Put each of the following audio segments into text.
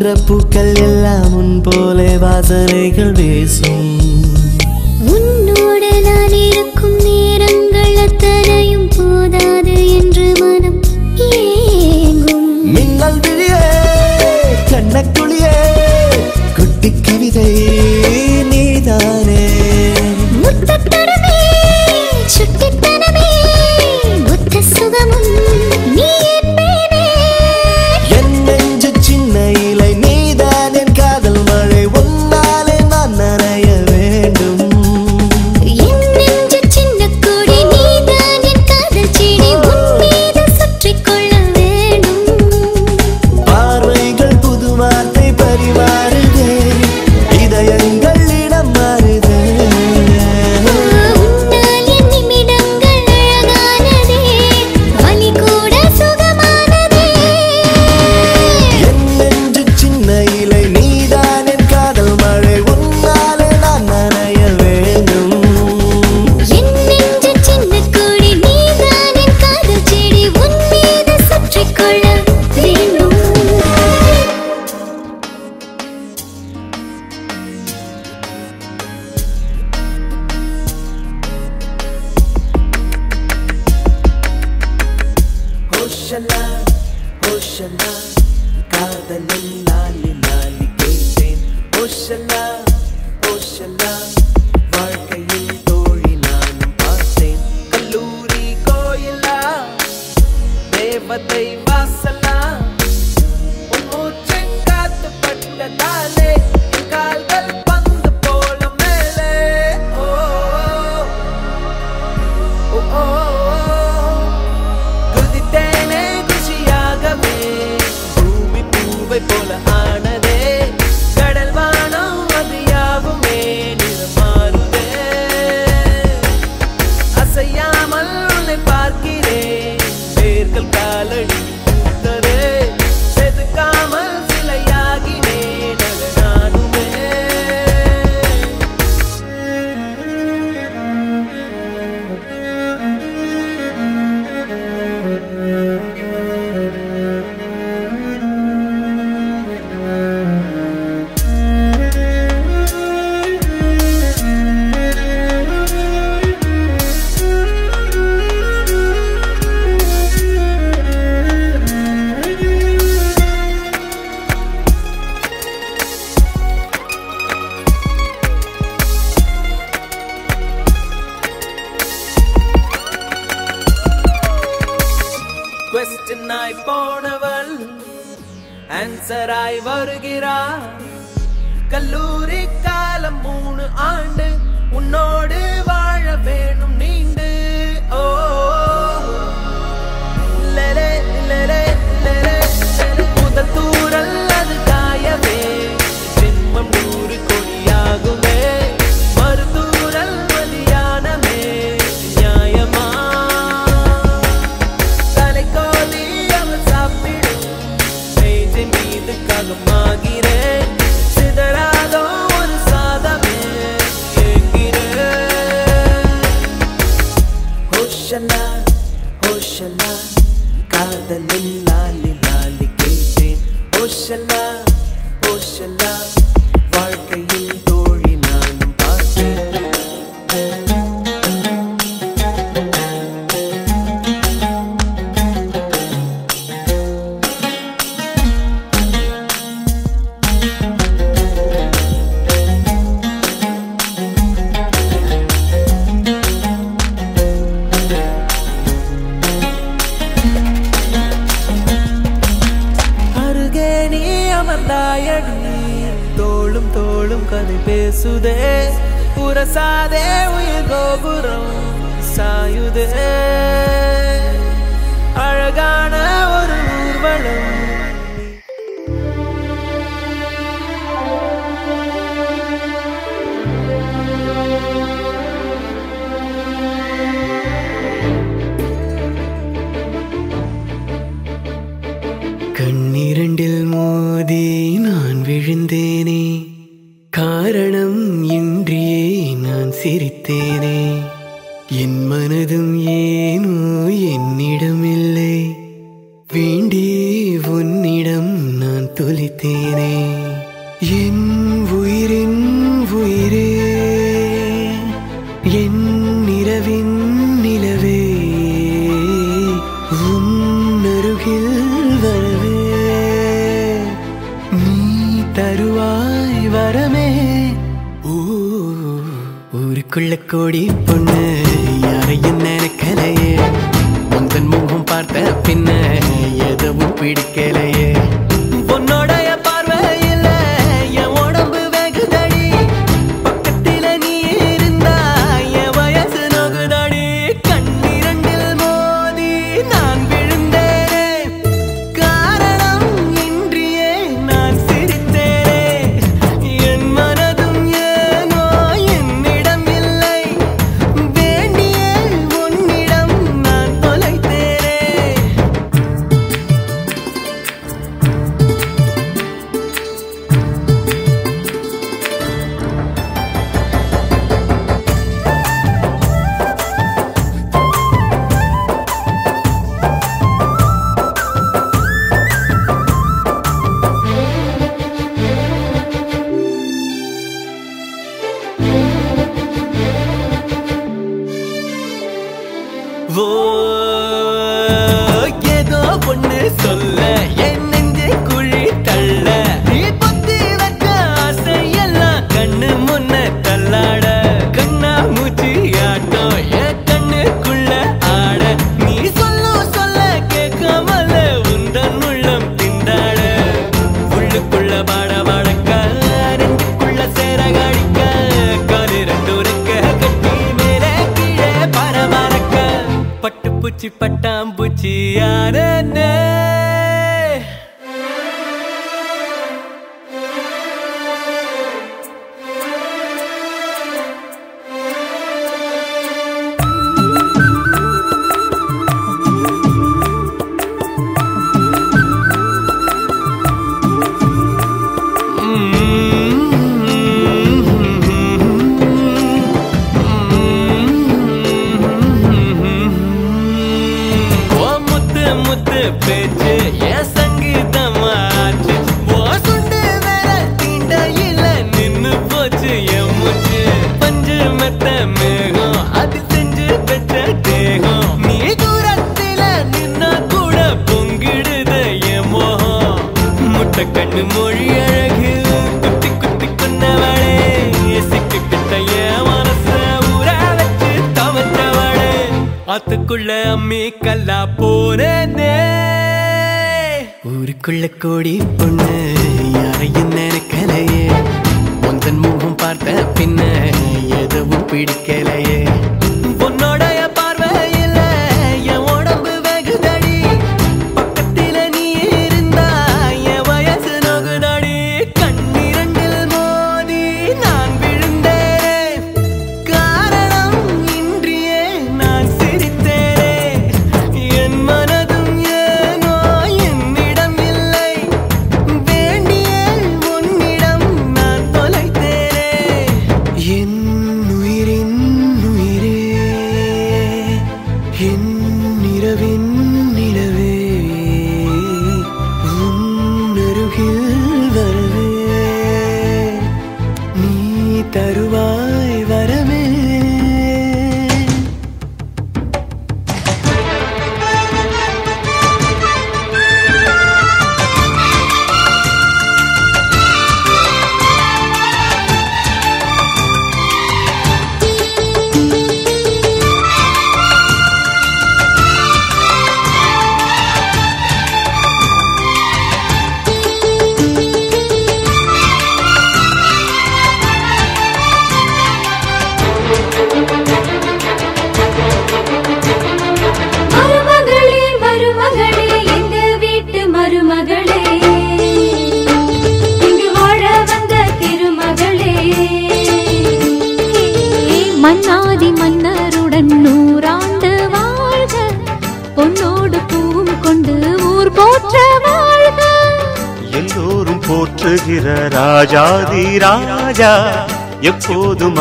பூக்கின்ற பூக்கள் எல்லாம் உன் போலே வாசனைகள் வீசும்.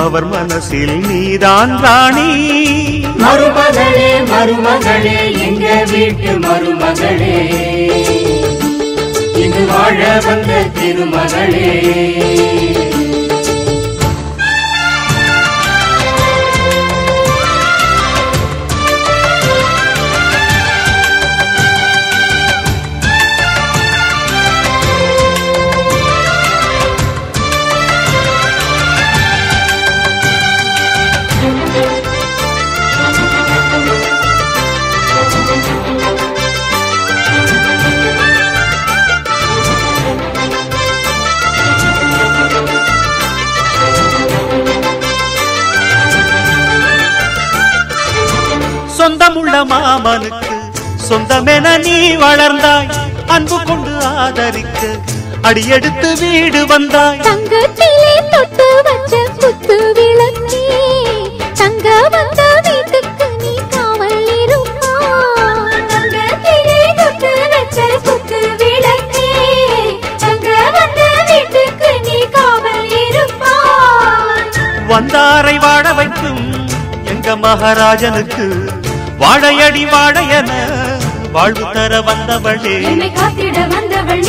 அவர் மனசில் நீதான் ராணி. அடியெடுத்து வீடு வந்தாய். தங்கத்திலே தொட்டு வச்ச குத்து விளக்கே. தங்க வந்த வீட்டுக்கு நீ காவல் இருப்பா தங்கத்திலே தொட்டு வச்ச குத்து விளக்கே. தங்க வந்த வீட்டுக்கு நீ காவல் இருப்பாய் வந்தாரை வாழ வைக்கும் எங்க மகாராஜனுக்கு வாழையடி வாழையன வாழ்வு தர வந்தவளே. என்னை காத்திட வந்தவள்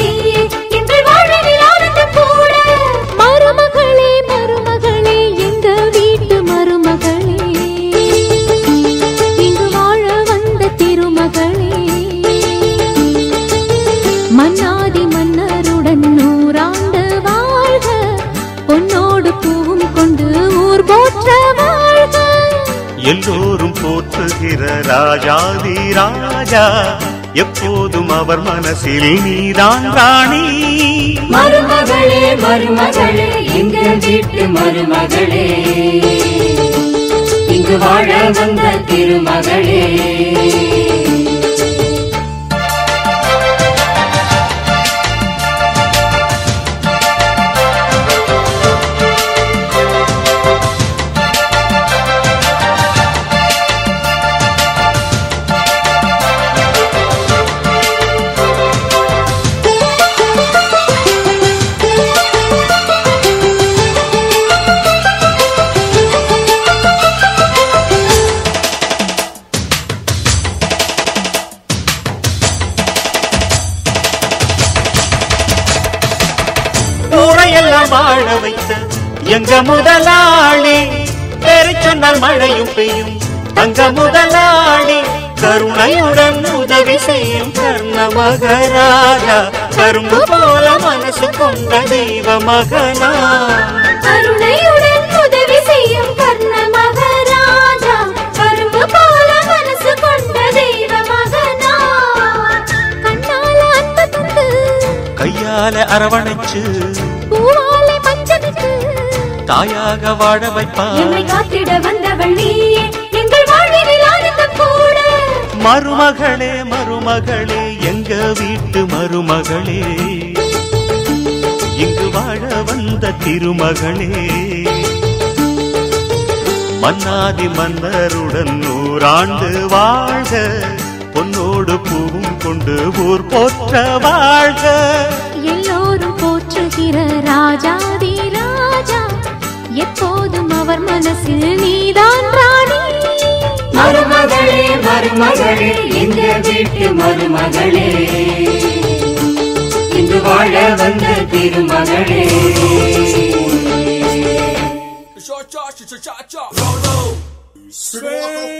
எல்லோரும் போற்றுகிற ராஜாதி ராஜா. எப்போதும் அவர் மனசில் நீதான் ராணி. மருமகளே மருமகளே எங்க வீட்டு மருமகளே. இங்கு வாழ வந்த திருமகளே. எங்க முதலாளி? பேரை சொன்னால் மழையும் பெய்யும். தங்க முதலாளி கருணையுடன் உதவி செய்யும் கர்ண மகராஜா கரும்பு போல மனசு கொண்ட தெய்வ மகனா கருணையுடன் உதவி செய்யும் கர்ண மகராஜா கரும்பு போல மனசு கொண்ட தெய்வ மகனா கண்ணால அன்பு கையால அரவணைச்சு தாயாக வாழ வைப்பாய் காத்திட வந்தவள் நீயே எங்கள் வாழ்வில் ஆனந்தம் கூட. மருமகளே மருமகளே எங்க வீட்டு மருமகளே? இங்கு வாழ வந்த திருமகளே. மன்னாதி மன்னருடன் நூறாண்டு வாழ்க பொன்னோடு பூவும் கொண்டு ஊர் போற்ற வாழ்க. எல்லோரும் போற்றுகிற ராஜா எப்போதும் அவர் மனசில் நீதான் ராணி. மருமகளே மருமகளே இந்த வீட்டு மருமகளே? இன்று வாழ வந்த திருமகளே. Swing!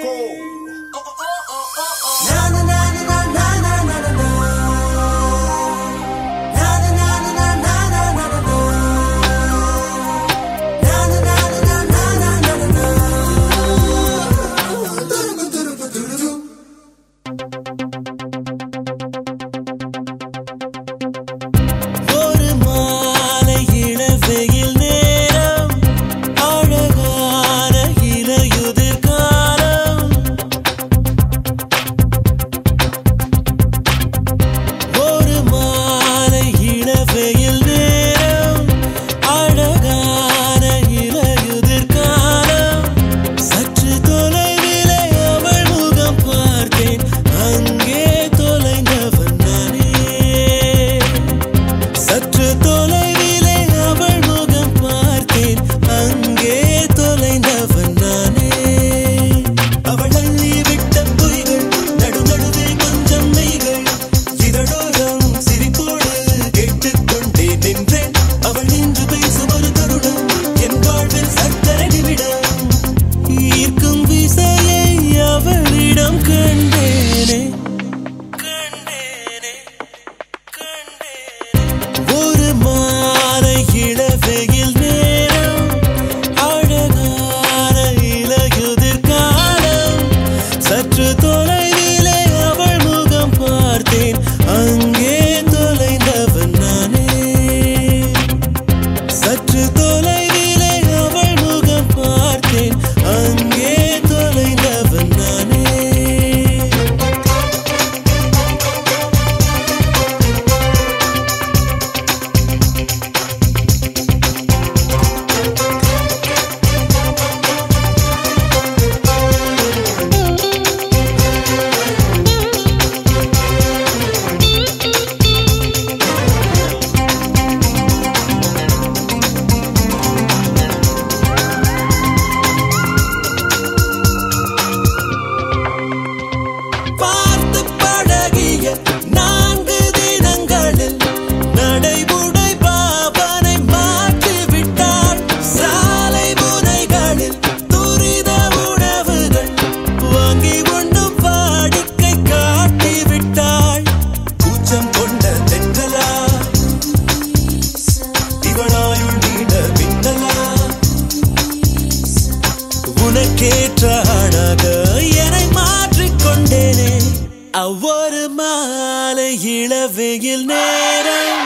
காலை இளவெயில் நேரம்.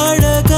அழக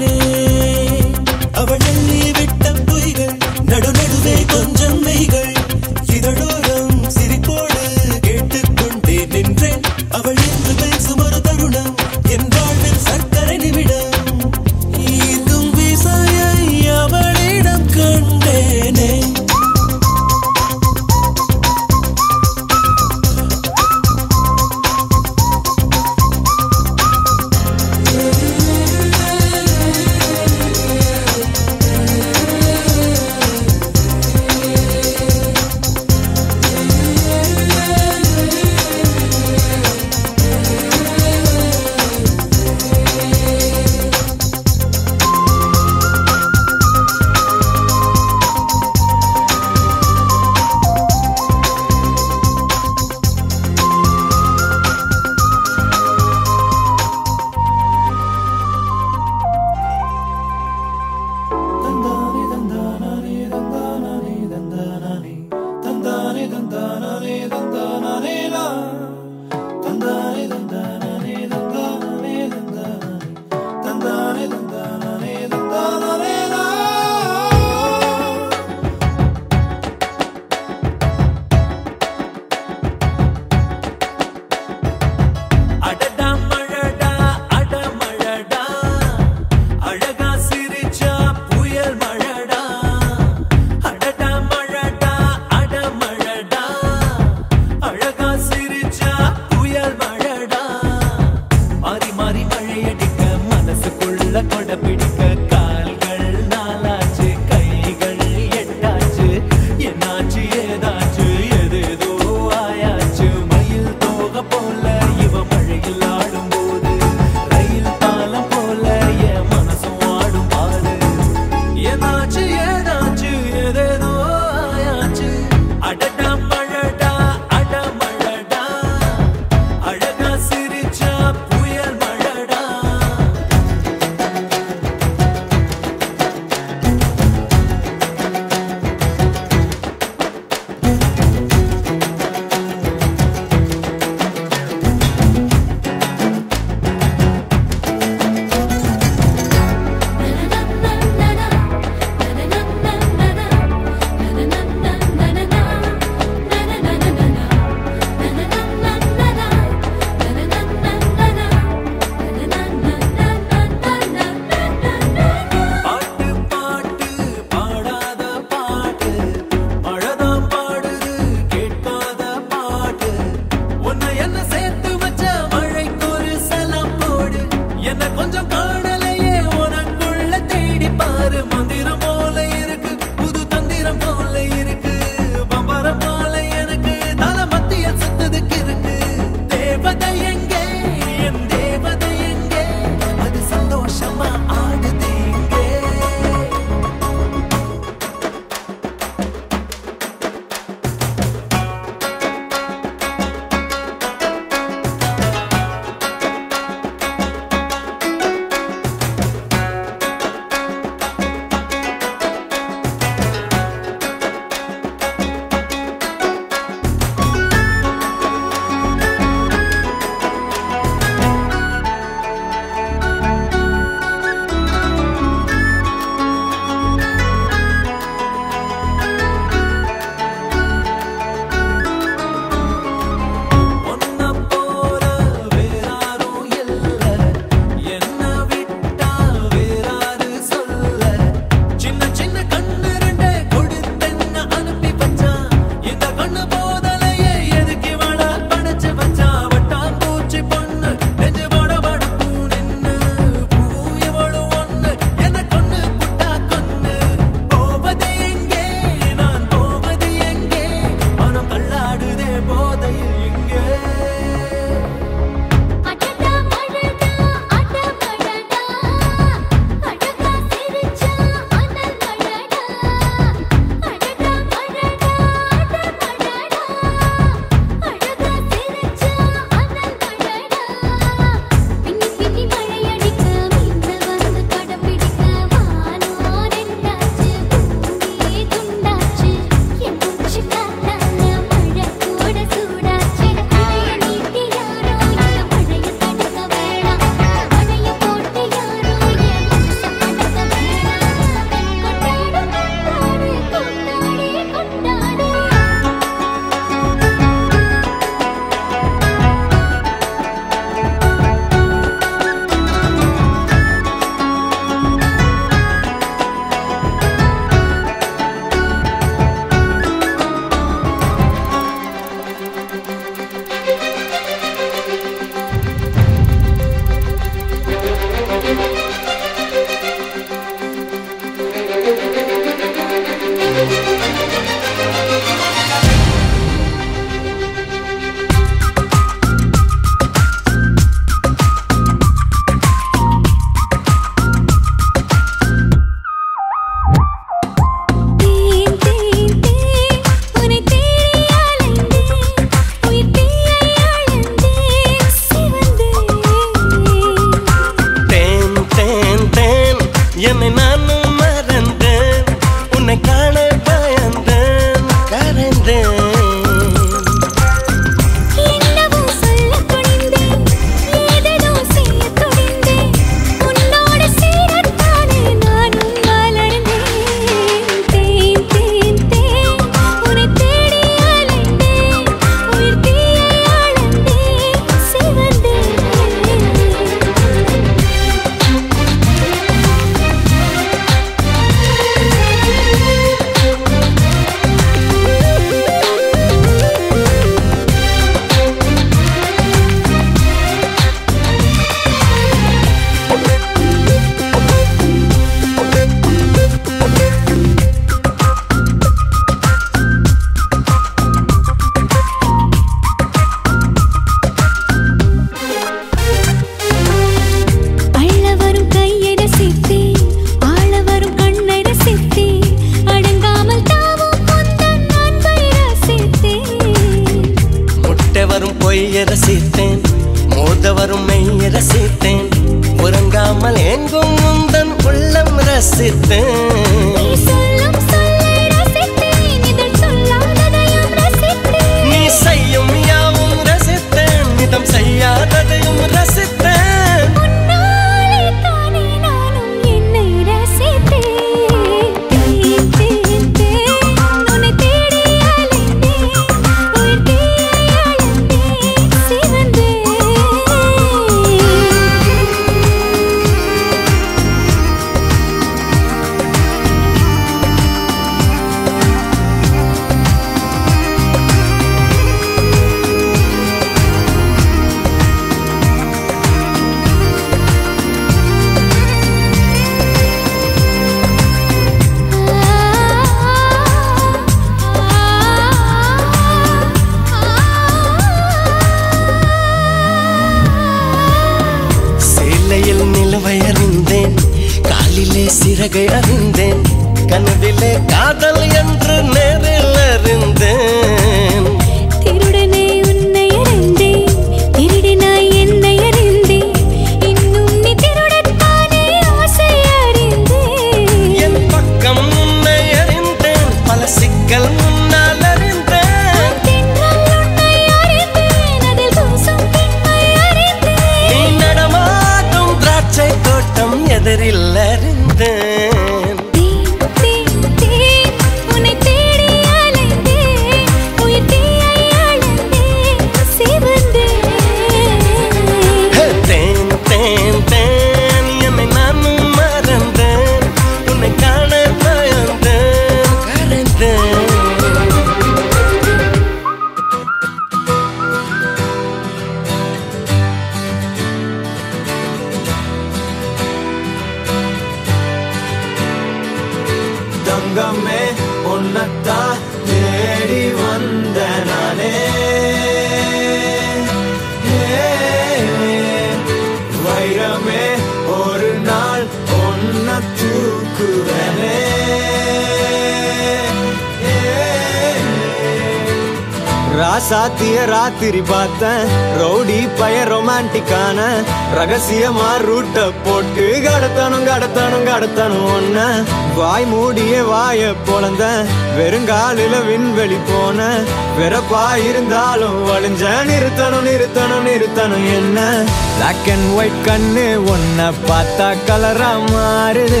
பார்த்தா கலரா மாறுது.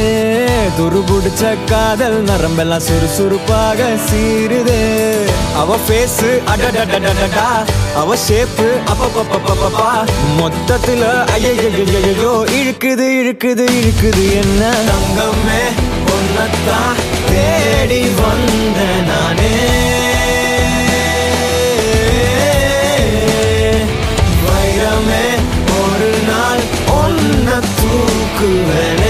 துரு பிடிச்ச காதல் நரம்பெல்லாம் சுறுசுறுப்பாக சீருது அவ பேசு அடடடடடா அவ ஷேப்பு அப்பப்பப்பப்பப்பா. மொத்தத்துல ஐயோ இழுக்குது இழுக்குது இழுக்குது என்ன? தங்கமே ஒன்னத்தான் தேடி வந்த நானே. cool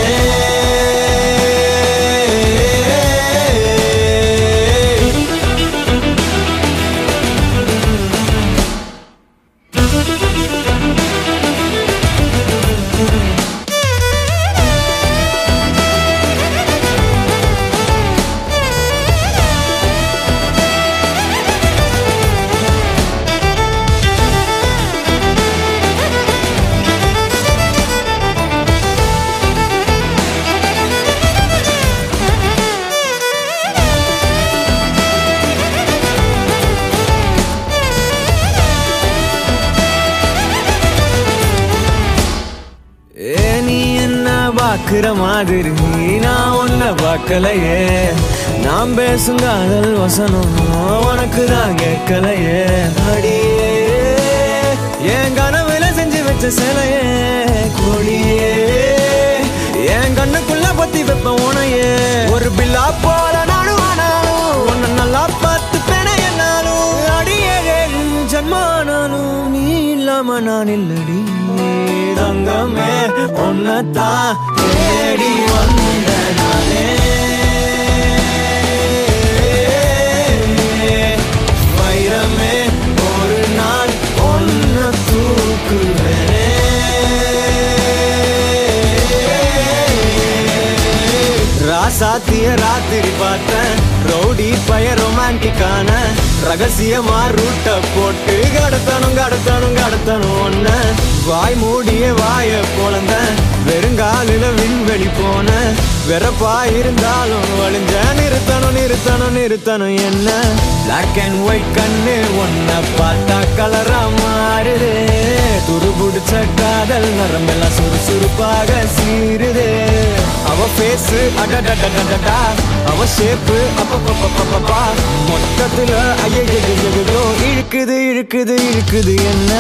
மாதிரி நான் உன்னை பார்க்கலையே. நாம் பேசும் காதல் வசனம் உனக்கு தான் கேட்கலையே. அடியே என் கனவுல செஞ்சு வச்ச சிலையே. கொடியே என் கண்ணுக்குள்ள பத்தி வைப்ப உனையே. ஒரு பில்லா போல இல்லாம நான் இல்லடி. தங்கமே உன்னத்தான் தேடி வந்த நானே வைரமே ஒரு நாள் ஒன்ன தூக்குவேனே. ராசாத்திய ராத்திரி பார்த்தேன். ரவுடி பய ரொமான்டிக்கான ரகசியமா ரூட்ட போட்டு கடத்தணும் கடத்தணும் கடத்தணும் ஒன்ன வாய் மூடிய வாய பொழந்த வெறுங்காலில விண்வெளி போன வெறப்பா இருந்தாலும் வழிஞ்ச நிறுத்தணும் நிறுத்தணும் நிறுத்தணும் என்ன? பிளாக் அண்ட் ஒயிட் கண்ணு ஒன்ன பார்த்தா கலரா மாறுது. துருபிடிச்ச காதல் நரம்பெல்லாம் சுறுசுறுப்பாக சீருது அவ பேசு அடடடடடா அவ ஷேப்பு அப்பப்பப்பப்பப்பா. மொத்தத்துல ஐயோ இழுக்குது இழுக்குது இழுக்குது என்ன?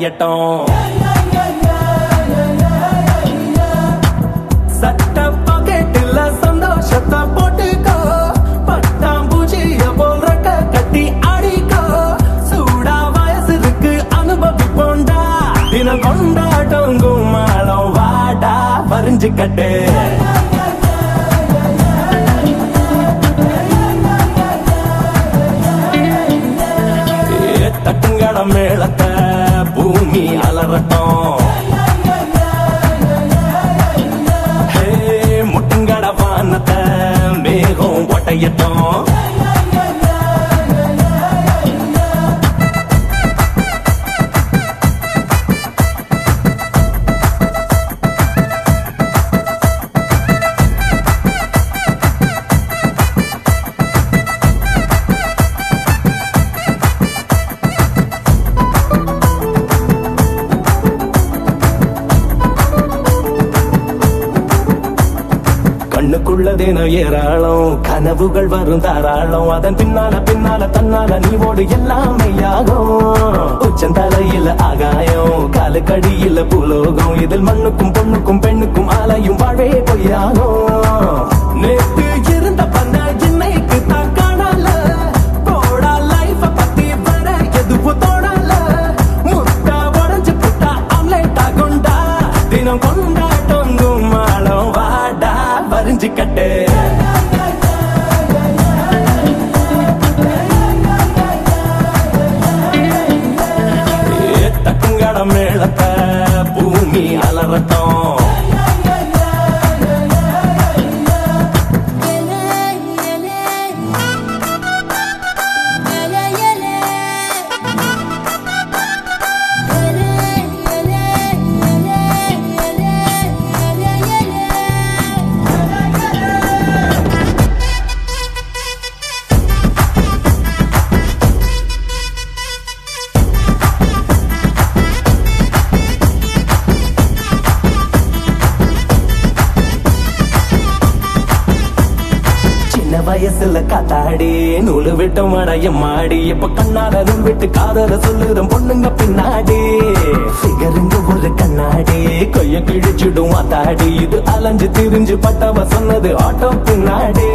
reggaetón. தாடி நூலுவிட்டும் அடையும் மாடி. இப்ப கண்ணால விட்டு காதல சொல்லுதும் பொண்ணுங்க பின்னாடி. சிகருங்க ஒரு கண்ணாடி கொய்ய கிழிச்சிடும் தாடி இது அலைஞ்சு திரிஞ்சு பட்டவ சொன்னது ஆட்டோ பின்னாடி.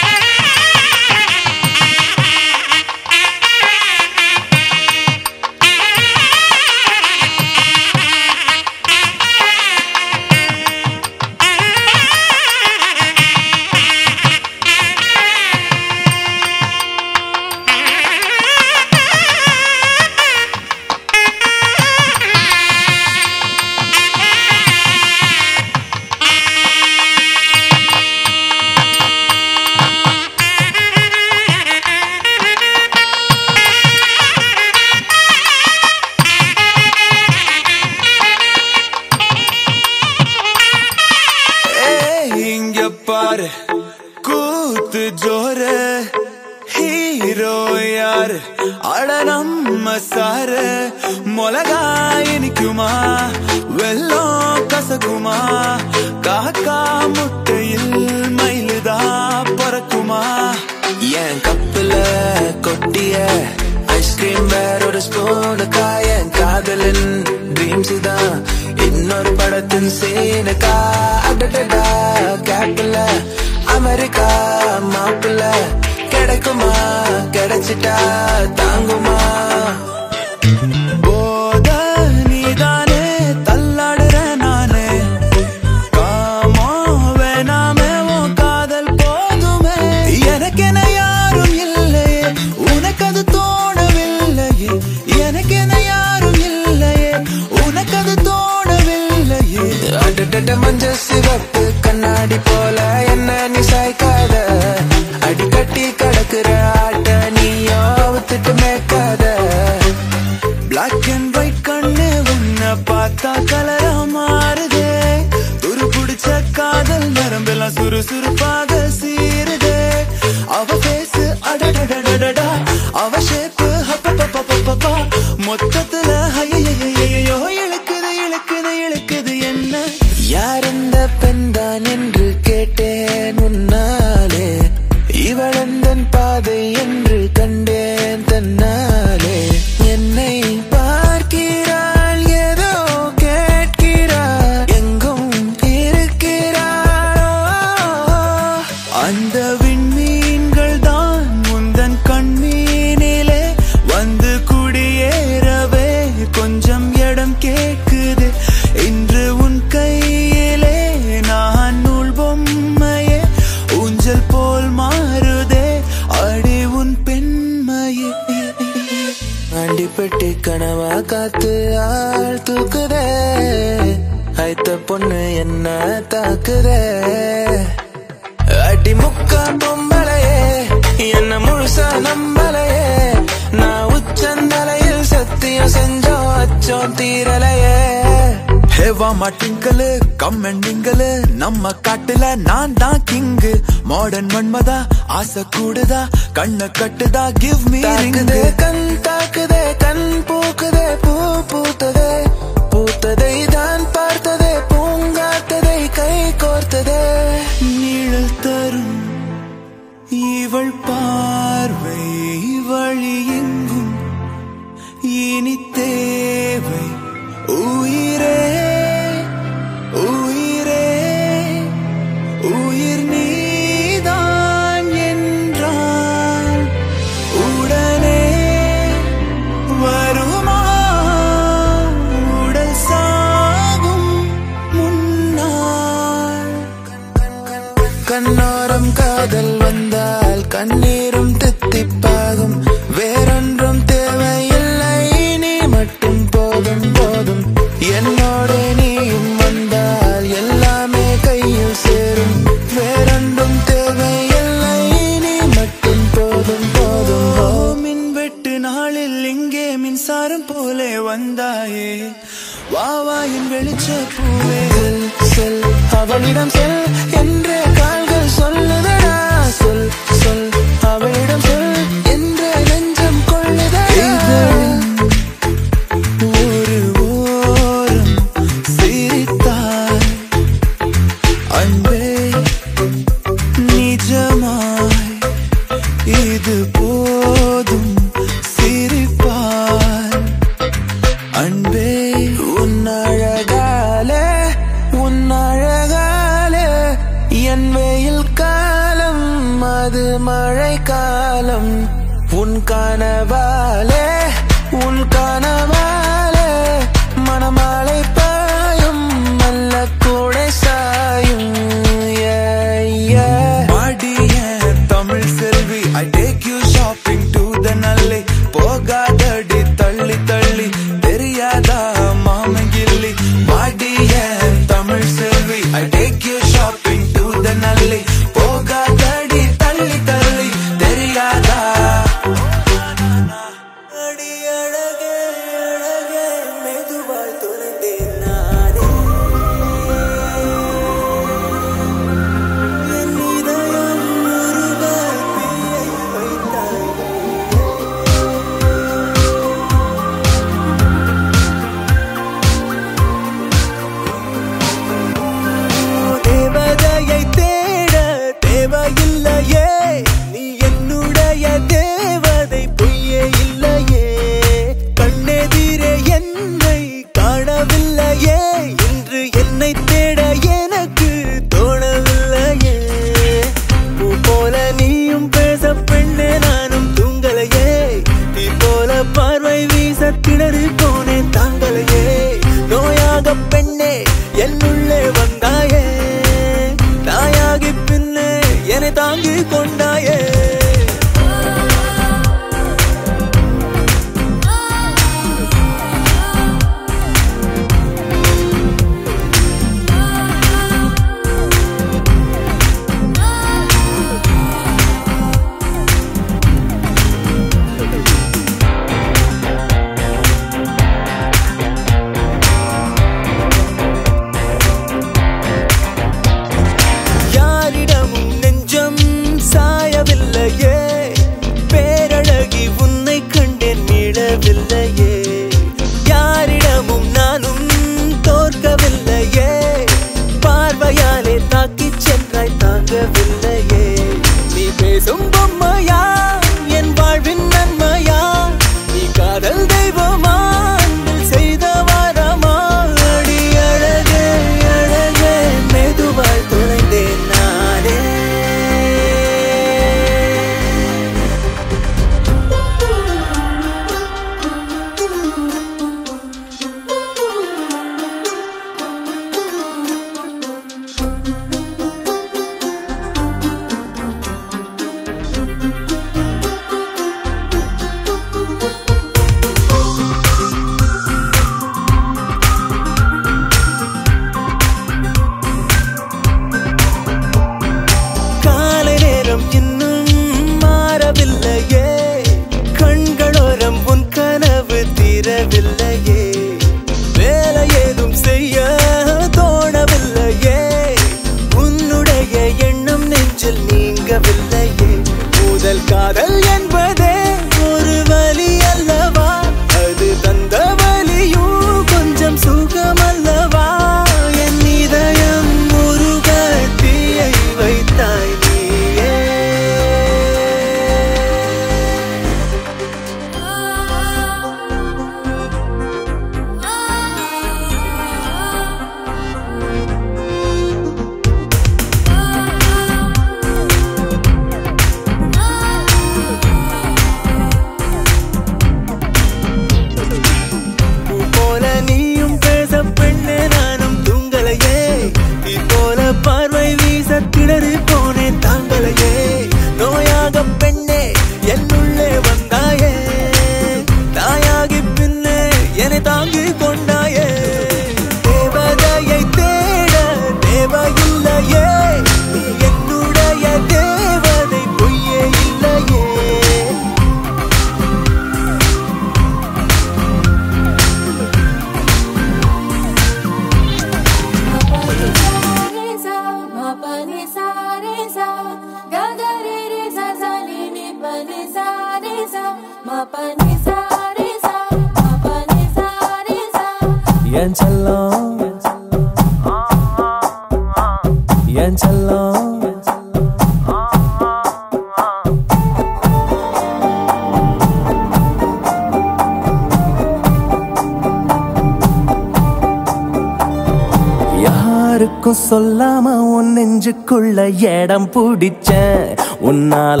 இடம் பிடிச்சேன் உன்னால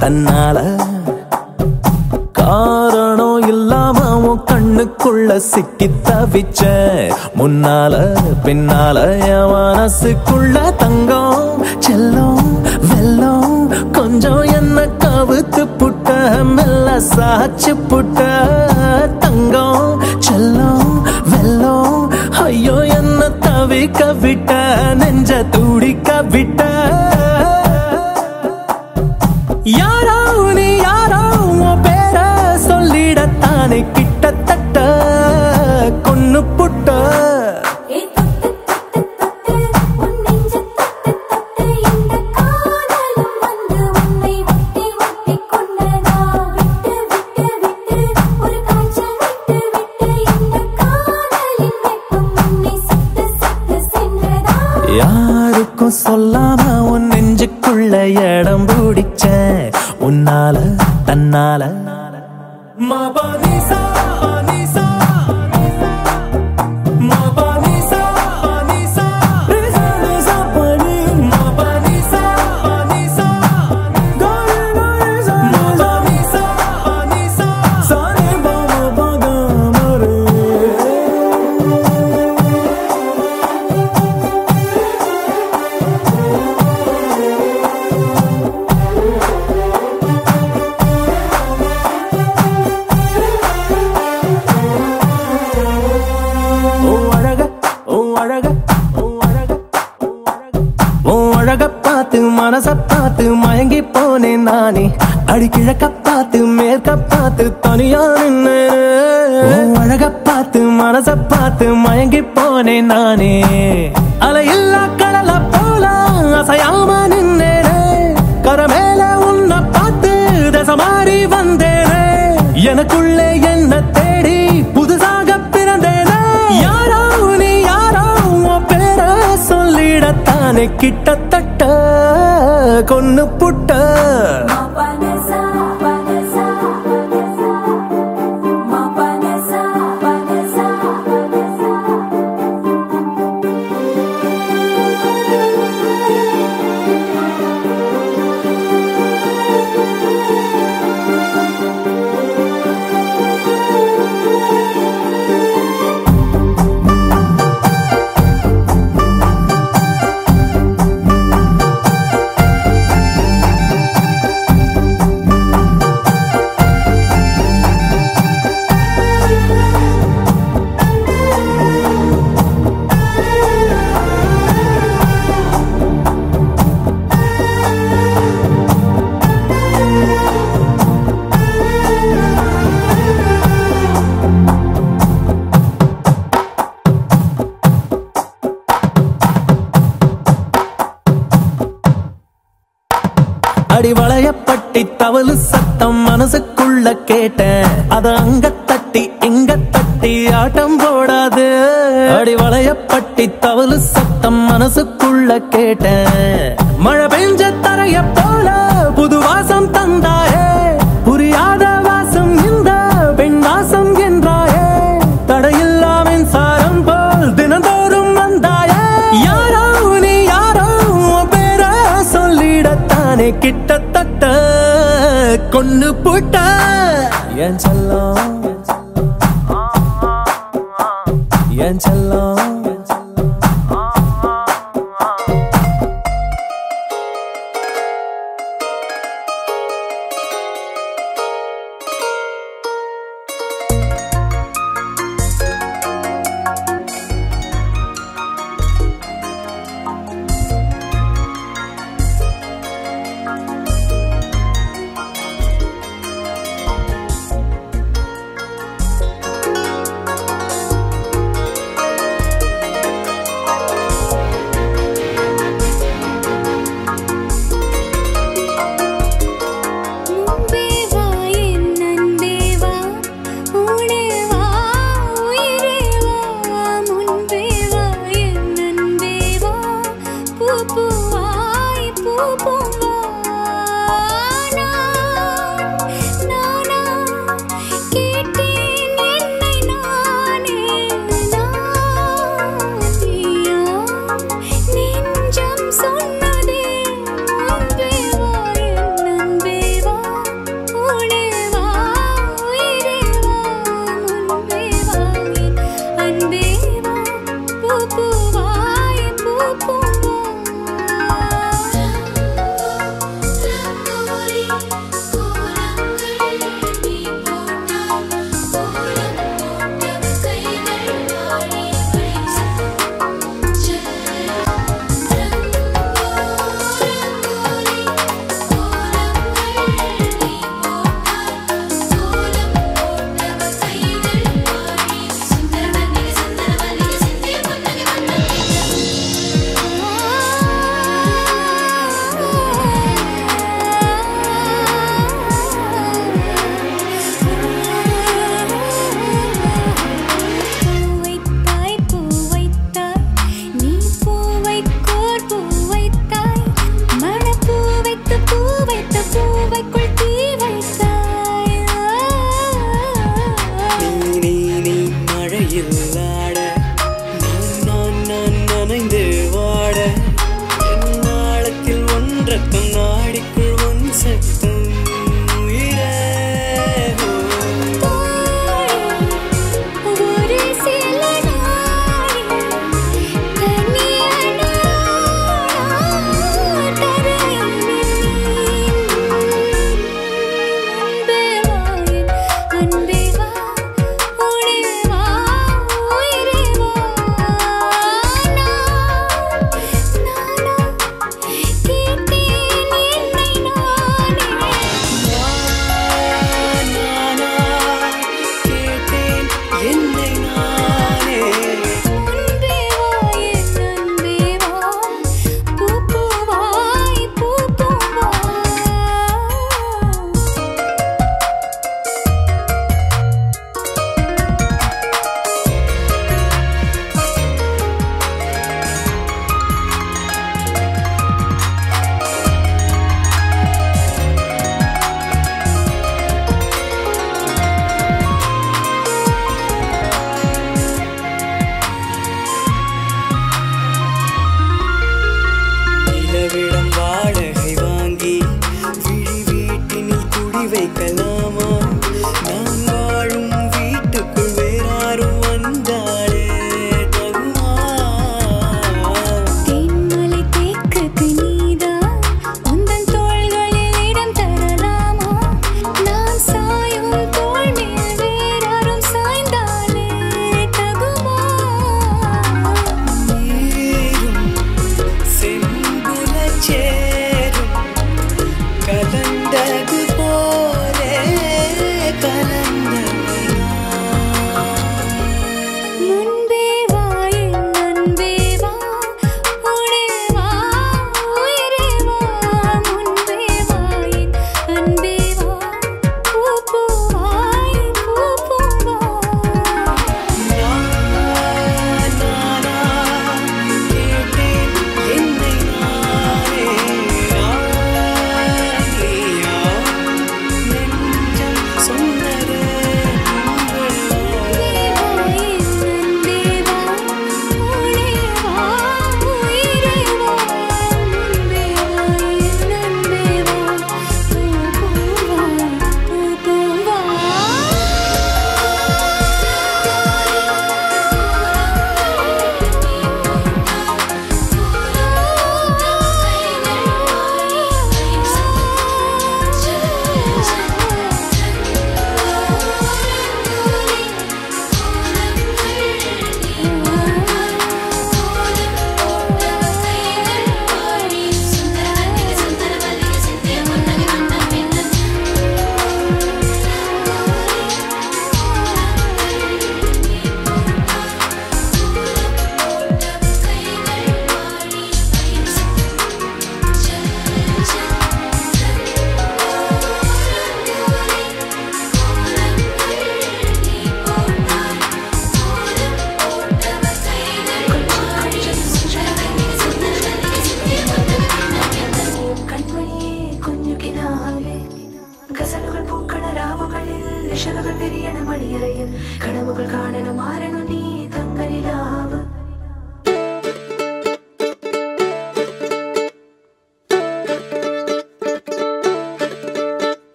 தன்னால. காரணம் இல்லாம உன் கண்ணுக்குள்ள சிக்கி தவிச்ச முன்னால பின்னால என் மனசுக்குள்ள தங்கம் செல்லும் வெல்லம். கொஞ்சம் என்ன கவுத்து புட்ட மெல்ல சாச்சு புட்ட தங்கம் செல்லம் வெல்லம். ஐயோ என்ன தவிக்க விட்ட நெஞ்ச துடிக்க விட்ட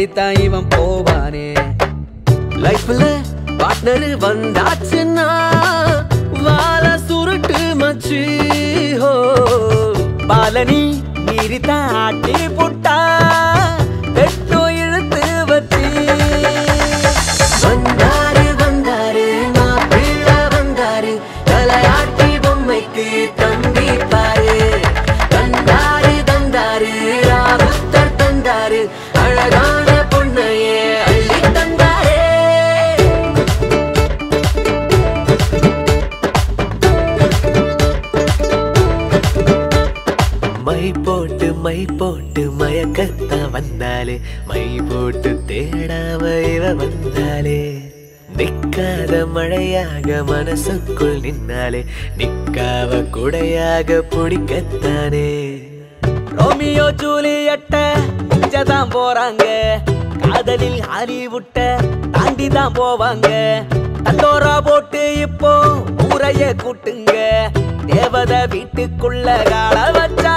தேடித்தான் இவன் போவானே. மனசுக்குள் நின்னாலே நிக்காவ குடையாக பிடிக்கத்தானே. ரோமியோ ஜூலியட்ட தான் போறாங்க. காதலில் ஹாலிவுட்ட தாண்டி தான் போவாங்க. தந்தோரா போட்டு இப்போ ஊரைய கூட்டுங்க. தேவதை வீட்டுக்குள்ள கால வச்சா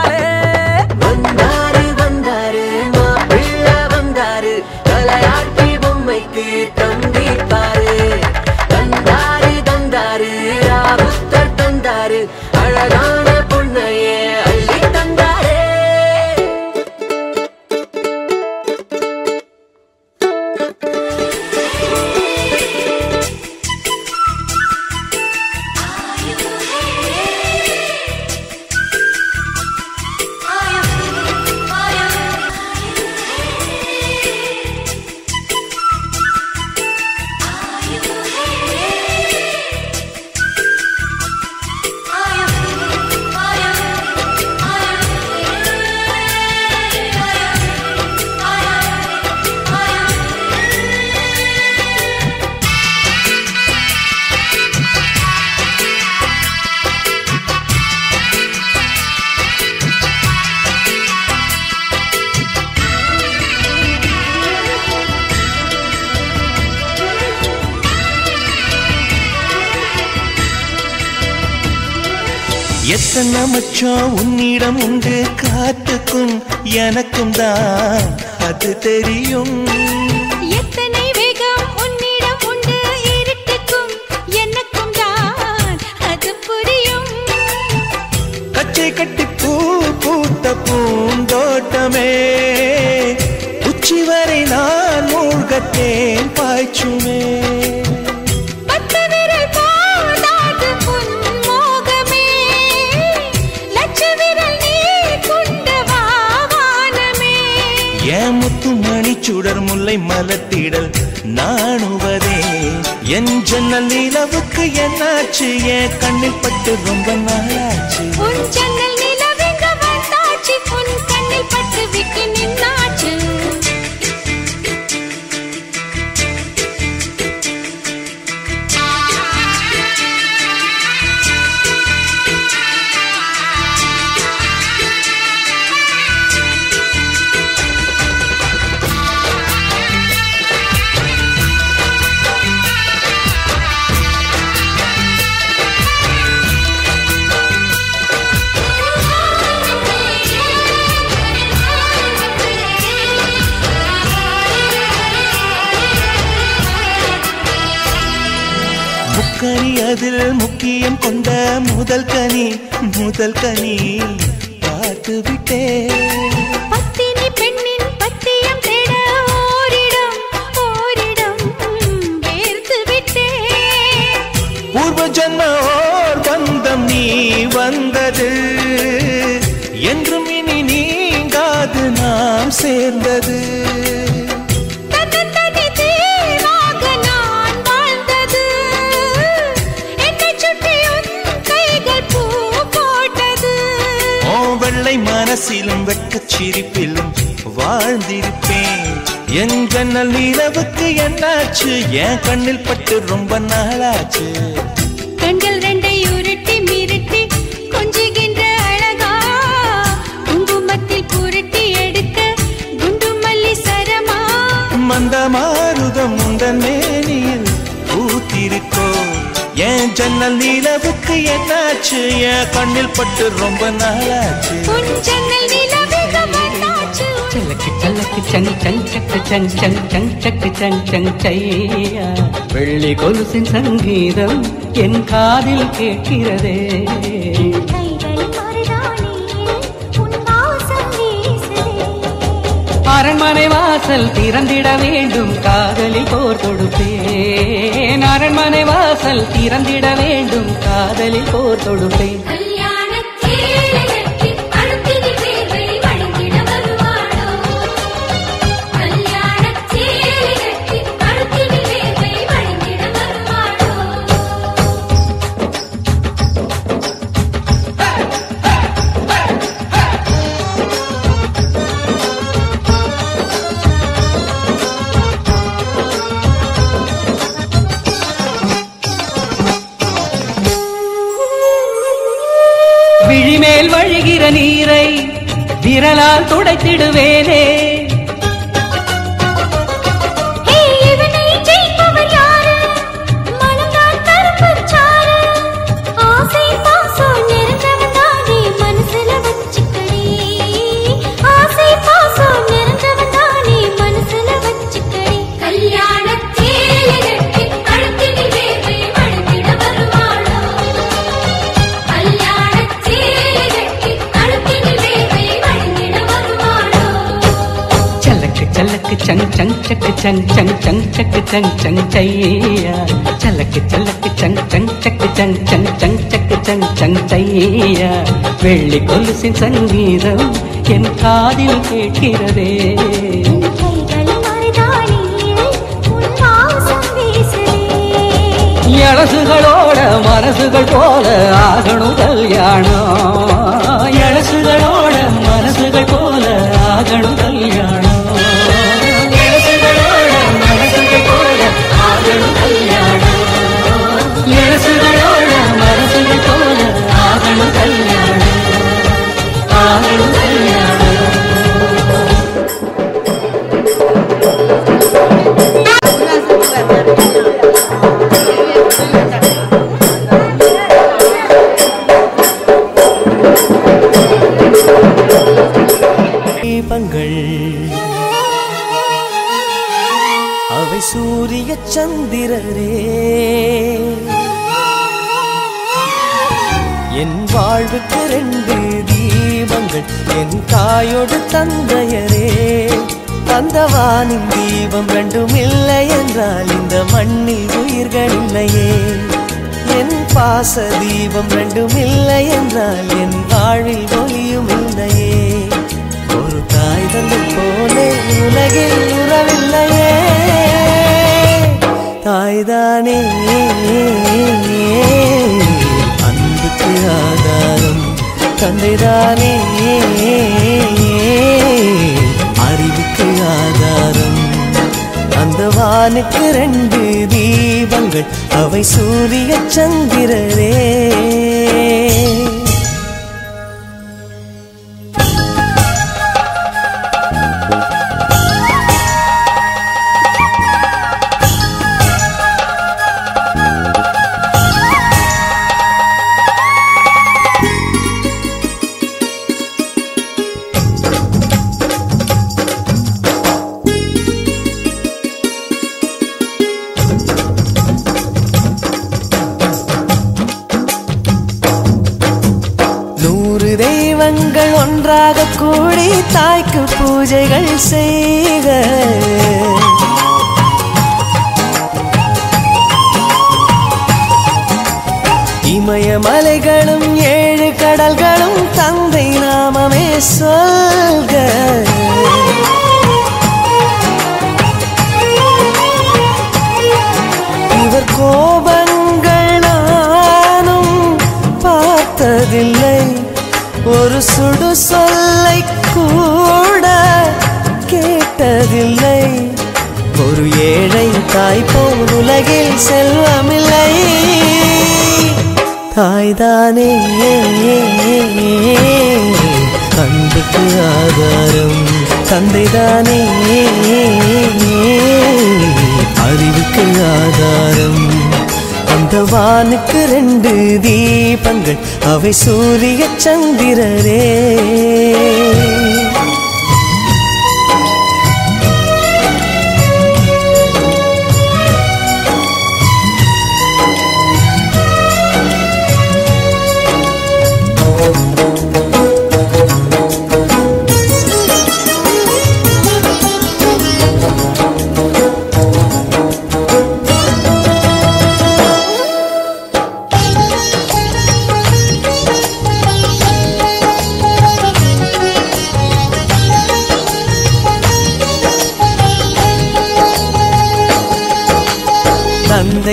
ஜன்னல் நிலவுக்கு என்னாச்சு? என் கண்ணில் பட்டு ரொம்ப நாளாச்சு. சலக்கு சலக்கு சங் சங் சக்கு சங் சங் சங் சக்கு சங் சங் சையா வெள்ளி கொலுசின் சங்கீதம் என் காதில் கேட்கிறதே. அரண்மனை வாசல் திறந்திட வேண்டும். காதலில் போர் தொடுப்பேன். அரண்மனை வாசல் திறந்திட வேண்டும். காதலில் போர் தொடுப்பேன். துடைத்திடுவேனே. చంగ్ చక్ చంగ్ చంగ్ చంగ్ చక్ చంగ్ చంగ్ చయ్యా చల్లకి చల్లకి చంగ్ చంగ్ చక్ చంగ్ చంగ్ చంగ్ చక్ చంగ్ చంగ్ చయ్యా வெள்ளி கொலுசின் சங்கீதம் என் காதில் கேட்கிறதே எழசுகளோட மனசுகள் போல ஆகணும் கல்யாணம் எழசுகளோட மனசுகள் போல ஆகணும் கல்யாணம் அவை சூரிய சந்திரரே. என் வாழ்வுக்கு என் தாயோடு தந்தையரே தந்தவானின் தீபம் ரெண்டும் இல்லை என்றால் இந்த மண்ணில் உயிர்கள் இல்லையே. என் பாச தீபம் ரெண்டும் இல்லை என்றால் என் வாழ்வில் ஒளியும் இல்லையே. ஒரு தாய் தந்தை போலே உலகில் உறவில்லையே. தாய்தானே. அன்புக்கு ஆதாரம் தந்தைதானே அறிவுக்கு ஆதாரம். அந்த வானுக்கு ரெண்டு தீபங்கள். அவை சூரிய சந்திரரே say செல்வமில்லை. தாய்தானே. அன்புக்கு ஆதாரம் தந்தைதானே. அறிவுக்கு ஆதாரம் அந்த வானுக்கு ரெண்டு தீபங்கள் அவை சூரிய சந்திரரே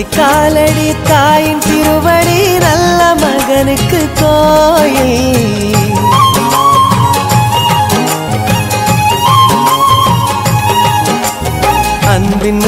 தந்தை காலடி தாயின் திருவடி நல்ல மகனுக்கு கோயில் அன்பின்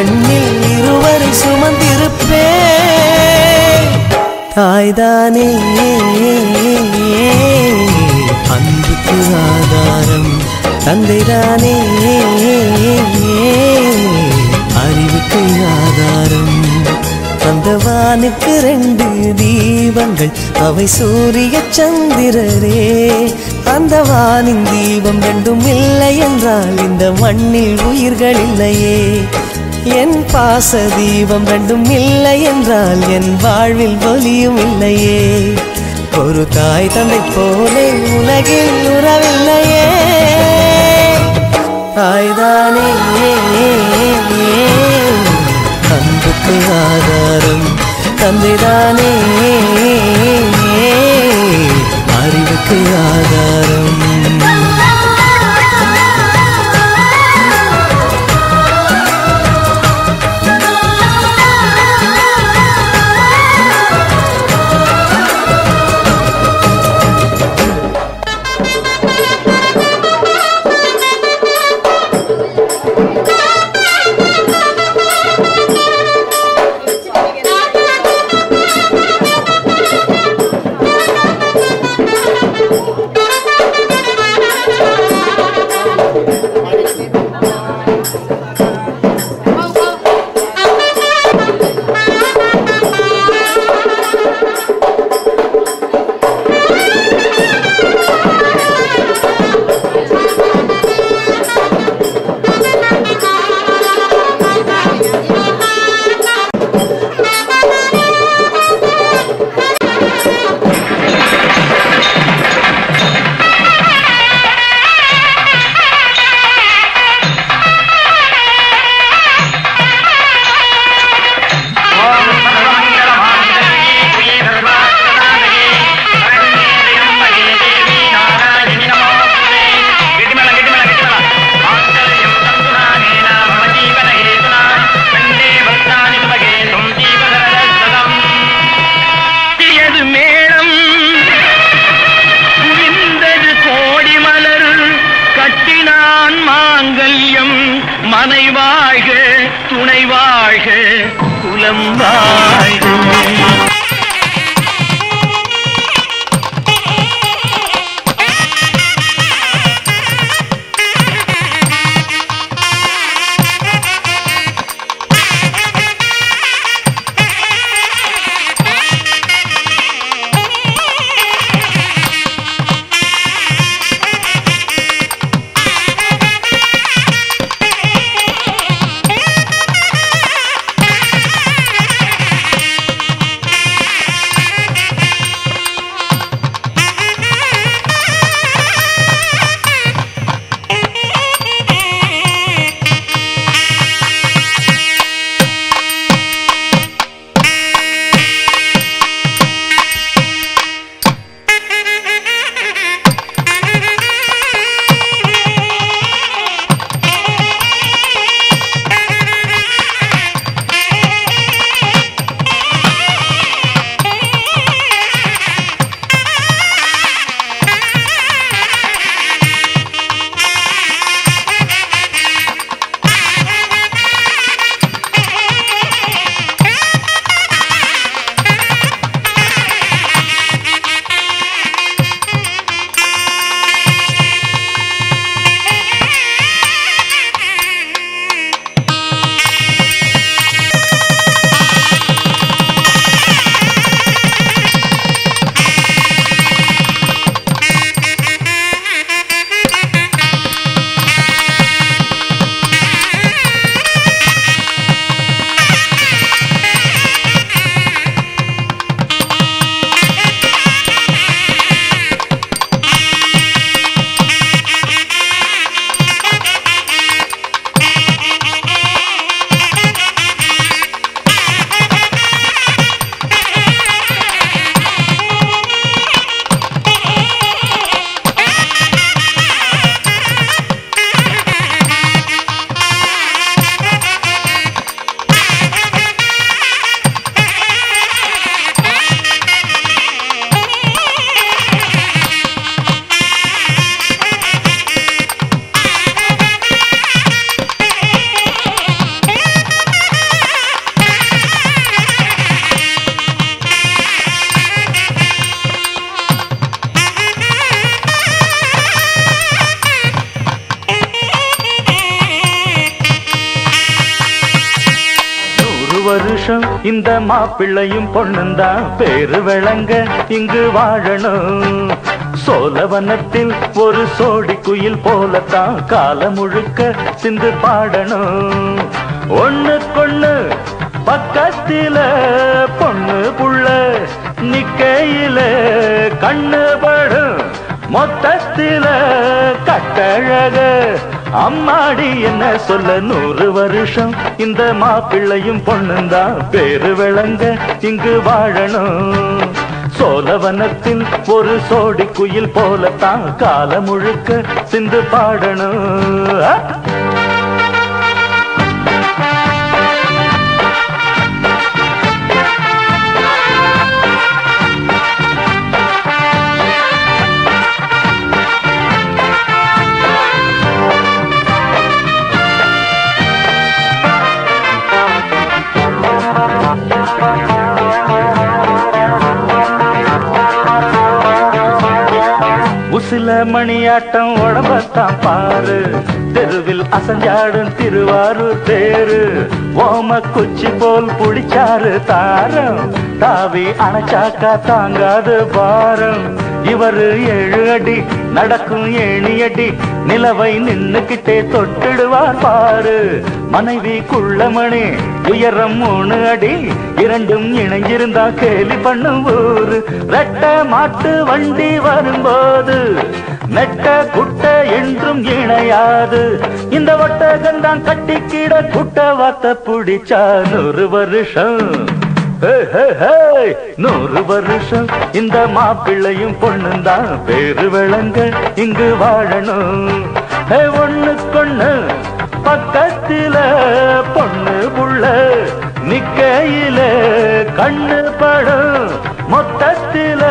கண்ணில் இருவரை சுமந்திருப்பே. தாய்தானே. அன்புக்கு ஆதாரம் தந்தைதானே. அறிவுக்கு ஆதாரம் தந்தவானுக்கு ரெண்டு தீபங்கள். அவை சூரிய சந்திரரே. அந்த வானின் தீபம் ரெண்டும் இல்லை என்றால் இந்த மண்ணில் உயிர்கள் இல்லையே. என் பாச தீபம் ரெண்டும் இல்லை என்றால் என் வாழ்வில் ஒலியும் இல்லையே. ஒரு தாய் தந்தை போலே உலகில் உறவில்லையே. தாய்தானே அன்புக்கு ஆதாரம் தந்தைதானே அறிவுக்கு ஆதாரம். பிள்ளையும் மாப்பிள்ளையும் பொண்ணுந்தான் பேரு விளங்க இங்கு வாழணும். சோழவனத்தில் ஒரு சோடி குயில் போலத்தான் காலம் முழுக்க சிந்து பாடணும். ஒண்ணு கொண்ணு பக்கத்தில பொண்ணு புள்ள நிக்கையில கண்ணு படும். மொத்தத்தில கட்டழக அம்மாடி என்ன சொல்ல நூறு வருஷம்? இந்த மாப்பிள்ளையும் பொண்ணுந்தான் பேரு விளங்க இங்கு வாழணும். சோழவனத்தில் ஒரு சோடி குயில் போலத்தான் காலம் முழுக்க சிந்து பாடணும். ஆ! மணியாட்டம் உடம்பத்தான் பாரு. தெருவில் அசஞ்சாடும் திருவாரூர் தேரு ஓம குச்சி போல் புடிச்சாரு தாரம். தாவி அணைச்சாக்கா தாங்காது பாரம். இவரு ஏழு அடி நடக்கும் ஏணி அடி நிலவை நின்னுக்கிட்டே தொட்டிடுவார் பாரு. மனைவி குள்ளமணி உயரம் மூணு அடி இரண்டும் இணைஞ்சிருந்தா கேலி பண்ணும் ஊரு. ரெட்ட மாட்டு வண்டி வரும்போது நெட்ட குட்ட என்றும் இணையாது. இந்த ஒட்டகந்தான் கட்டிக்கிட குட்ட வாத்த பிடிச்சா நூறு வருஷம். நூறு வருஷம். இந்த மாப்பிள்ளையும் பொண்ணும் தான் பேரு விளங்க இங்கு வாழணும். ஹே, பக்கத்து பக்கத்தில பொண்ணு புள்ள நிக்கையில கண்ணு படம். மொத்தத்தில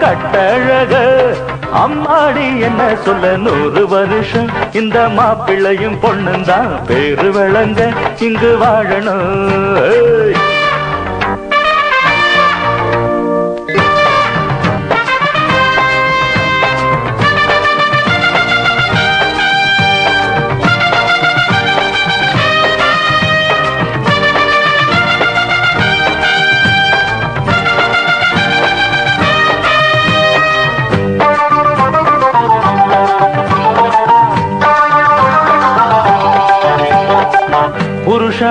கட்டழக. அம்மாடி என்ன சொல்ல நூறு வருஷம். இந்த மாப்பிள்ளையும் பொண்ணுந்தான் பேரு விளங்க இங்கு வாழணும்.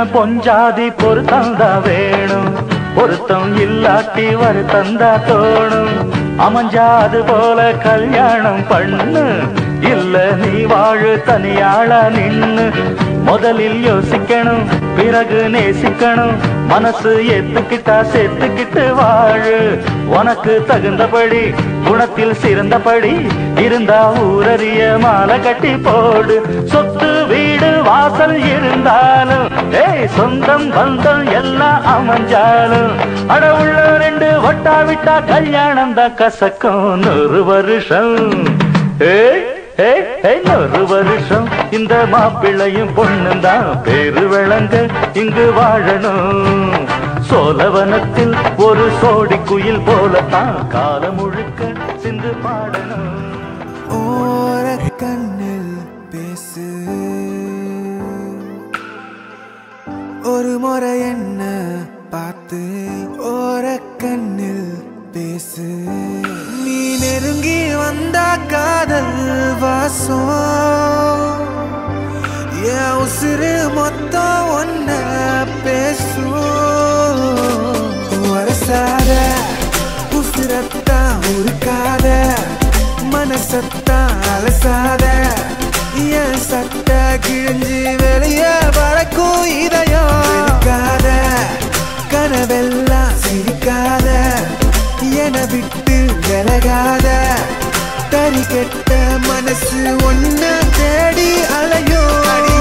பொஞ்சாதி பொருத்தந்தா வேணும். பொருத்தம் இல்லாட்டி வருத்தந்தா தோணும். அமைஞ்சாது போல கல்யாணம் பண்ணு. இல்ல நீ வாழு தனியாளா நின்னு. முதலில் யோசிக்கணும் பிறகு நேசிக்கணும். மனசு எத்துக்கிட்டா சேர்த்துக்கிட்டு வாழு. உனக்கு தகுந்தபடி குணத்தில் சிறந்தபடி இருந்தா ஊரறிய மாலை கட்டி போடு. சொத்து வீடு வாசல் இருந்தாலும் ஏய் சொந்தம் பந்தம் எல்லாம் அமைஞ்சாலும் அட உள்ள ரெண்டு ஒட்டா விட்டா கல்யாணம் தான் கசக்கும். நூறு வருஷம். ஏய் ஏய், வருஷம். இந்த மாப்பிள்ளையும் பொண்ணும் தான் பேரு விளங்க இங்கு வாழணும். சோழவனத்தில் ஒரு சோடி குயில் போலத்தான் காலம் முழுக்க சிந்து பாட வாசம் என் உசுறு மொத்தம் ஒன்ன பேசும். வரசாத உசுரத்தான் உருக்காத மனசத்தான் அலசாத. என் சட்ட கிழிஞ்சி வெளிய பறக்கும் இதயம். இருக்காத கனவெல்லாம் சிரிக்காத. என விட்டு விலகாத. தறி கெட்ட மனசு ஒன்ன தேடி அலையும்.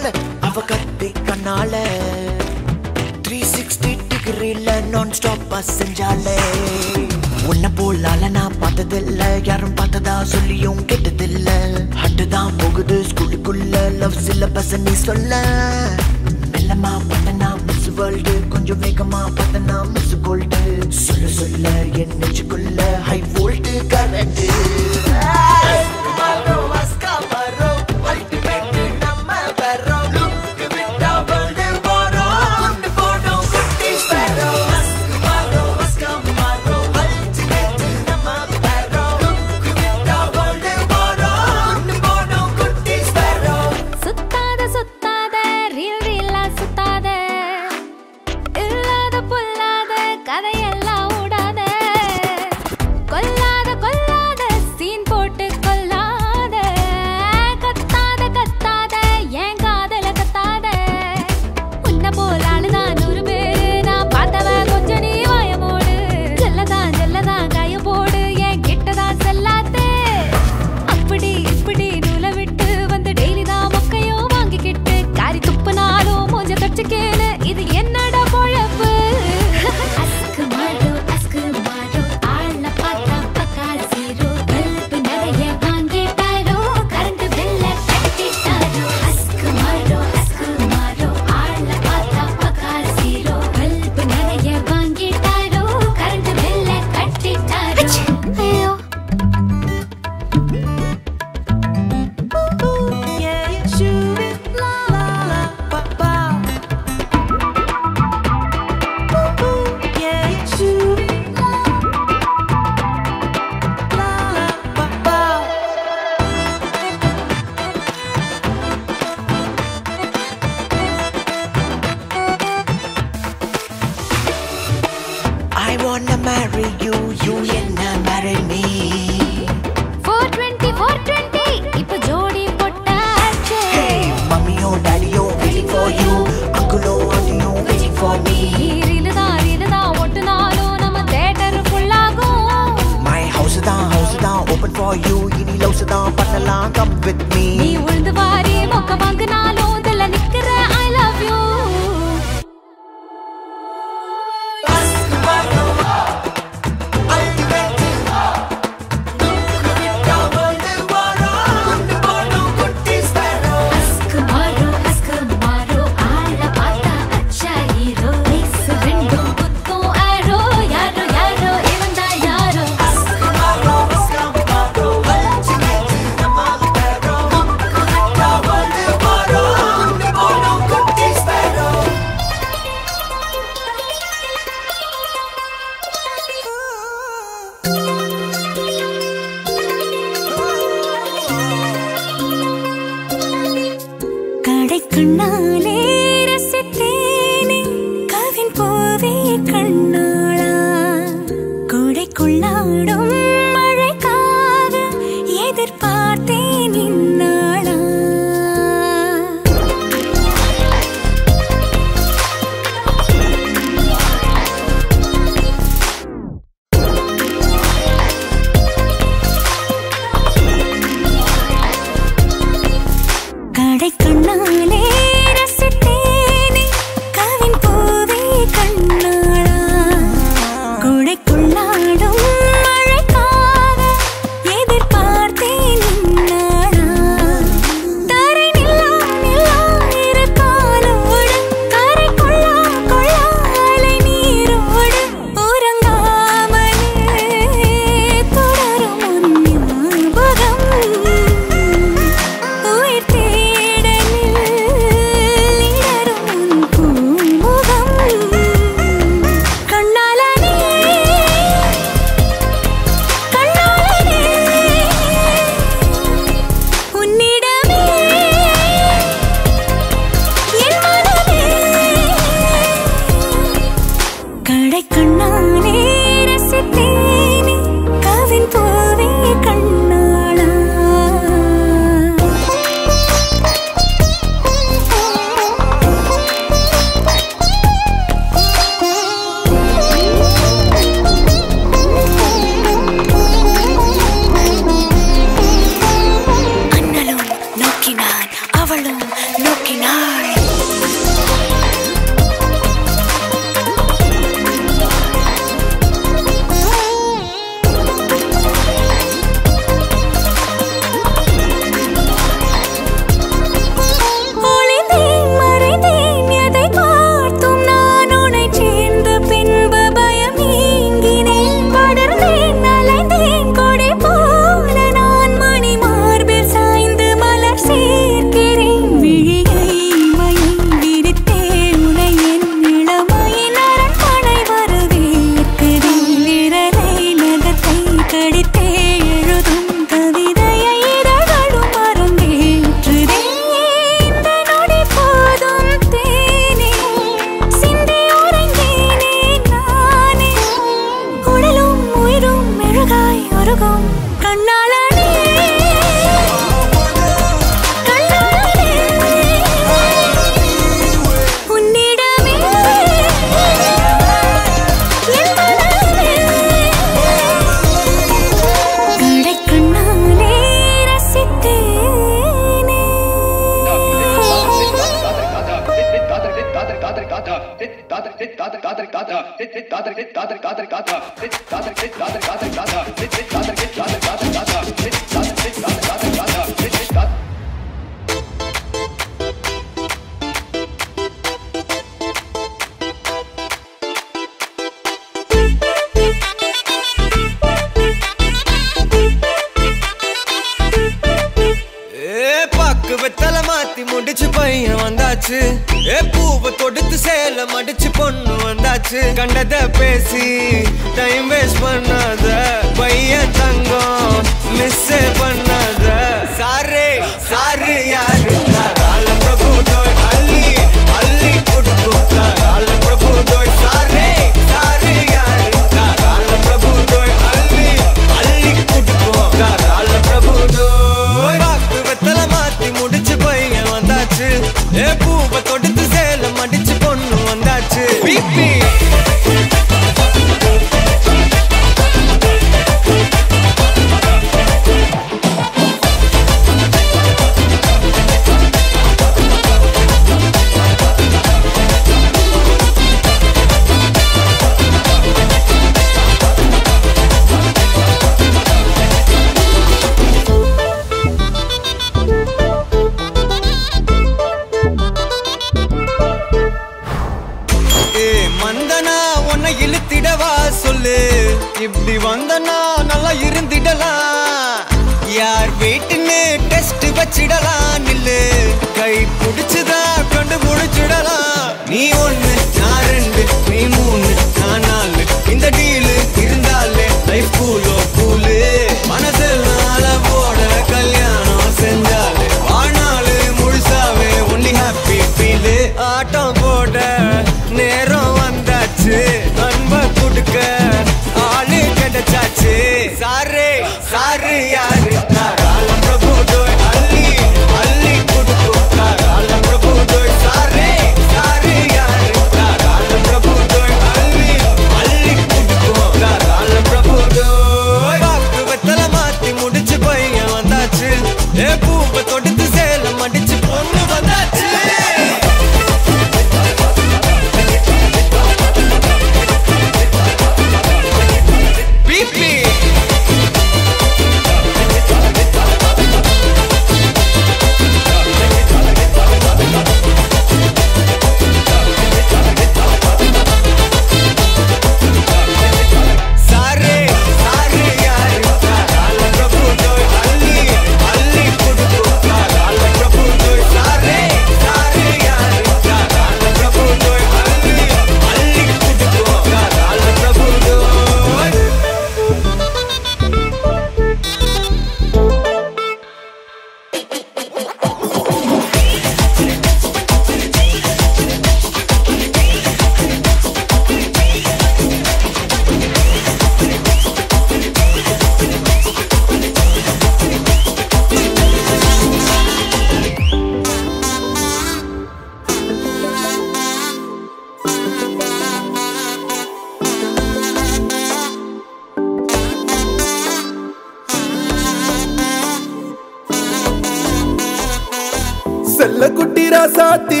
செல்ல குட்டி ராசாத்தி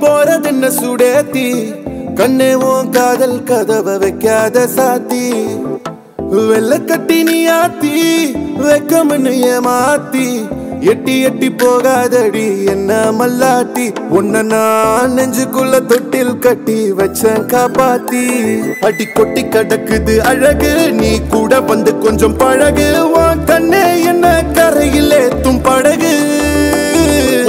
போறதென்ன சுடேத்தி கண்ணே உன் காதல் கதவை வைக்காத சாத்தி. வெள்ள கட்டி நீ ஆத்தி வெக்கம்னு ஏமாத்தி. எட்டி எட்டி போகாதடி என்ன மல்லாட்டி உன்ன நான் நெஞ்சுக்குள்ள தொட்டில் கட்டி வச்ச காப்பாத்தி. அடி கொட்டி கடக்குது அழகு. நீ கூட வந்து கொஞ்சம் பழகு. உன் கண்ணே என்ன கரையில் ஏத்தும் படகு.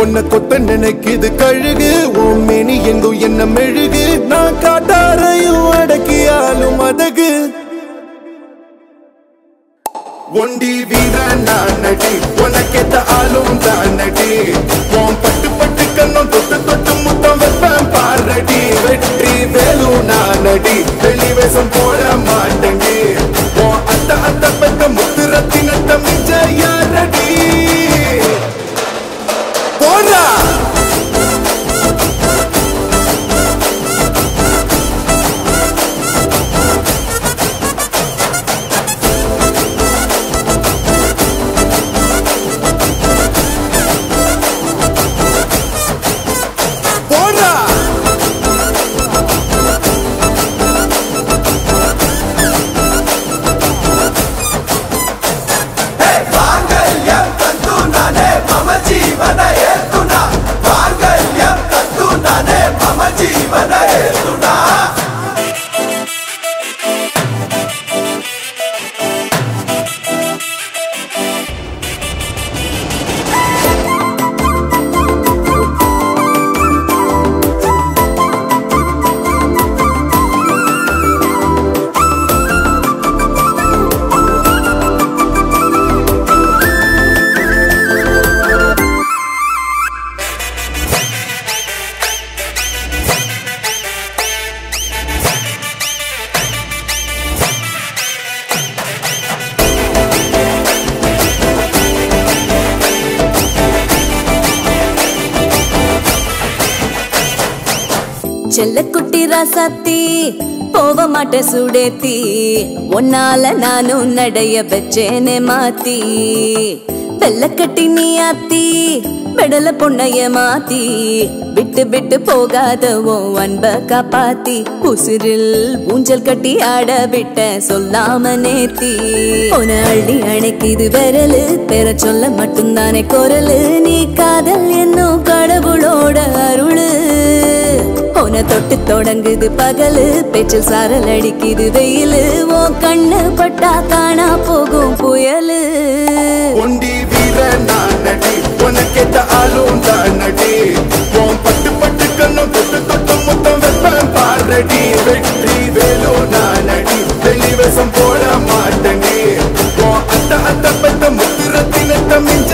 உன்னை கொத்த நினைக்குது கழுகு. உன் மேனி எங்கும் என்ன மெழுகு. நான் காட்டாரையும் அடக்கியாலும் அதகு ஒண்டி வீரன் நான் நடி உனக்கேத்த ஆளும் தான் நடி உன் பட்டு பட்டு கண்ணும் தொட்டு தொட்டு முத்தம் வைப்பேன் பாரடி. வெற்றி வேலு நான் நடி வெளி வேஷம் போட மாட்டேங்கி உன் அத்த அத்த பெத்த முத்து ரத்தினத்த சுடேத்தி உன்னால நானும் நடைய பெச்சேனே மாத்தி. வெள்ளக்கட்டி நீ ஆத்தி பெடல பொண்ணைய மாத்தி. விட்டு விட்டு போகாத உன் அன்ப காப்பாத்தி. உசிரில் ஊஞ்சல் கட்டி ஆட விட்ட சொல்லாம நேத்தி. உன அள்ளி அணைக்குது விரலு பெற சொல்ல மட்டும்தானே குரலு. நீ காதல் என்னும் கடவுளோட அருளு. போன தொட்டு தொடங்குது பகலு. பேச்சில் சாரல் அடிக்குது வெயிலு. ஓ கண்ணு பட்டா காணா போகும் புயலு. ஒண்டி வீர நானடி உனக்கேத்த ஆளும் தானடி. உன் பட்டு பட்டு கண்ணும் தொட்டு தொட்டு மொத்தம் வெப்பம் பாடுறடி வெற்றி வேலோ நானடி வெளிவசம் போட மாட்டடி அத்த அத்த பத்த முத்துரத்தினத்தை மிஞ்ச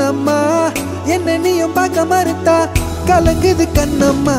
கண்ணம்மா. என்ன நீயும் பார்க்க மறுத்தா? கலங்குது கண்ணம்மா.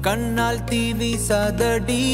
கண்ணால் தீவி சதடி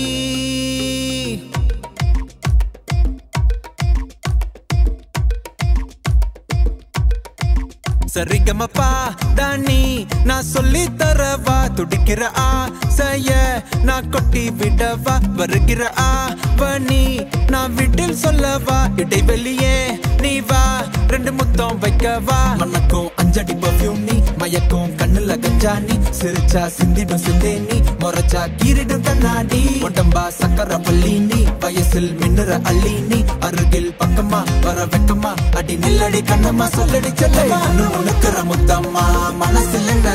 சொல்லடி கண்ணம்மா சொல்லடி சொல்லடி உனக்கு ரமுத்தம்மா மனசில் என்ன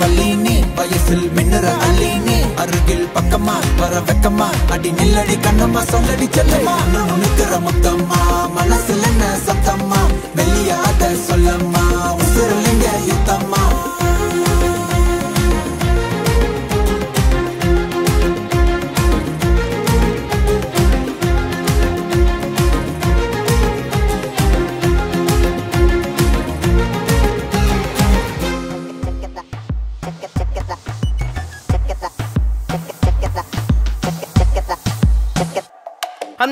வல்லீனே வயசில் மின்னுற அல்லீனே அருகில் பக்கமா வர வெக்கமா. அடி நில்லடி கண்ணம்மா சொல்லடி செல்லமா நிக்கிற முத்தம்மா மனசுல என்ன சத்தம்மா? வெளியாத சொல்லம்மா.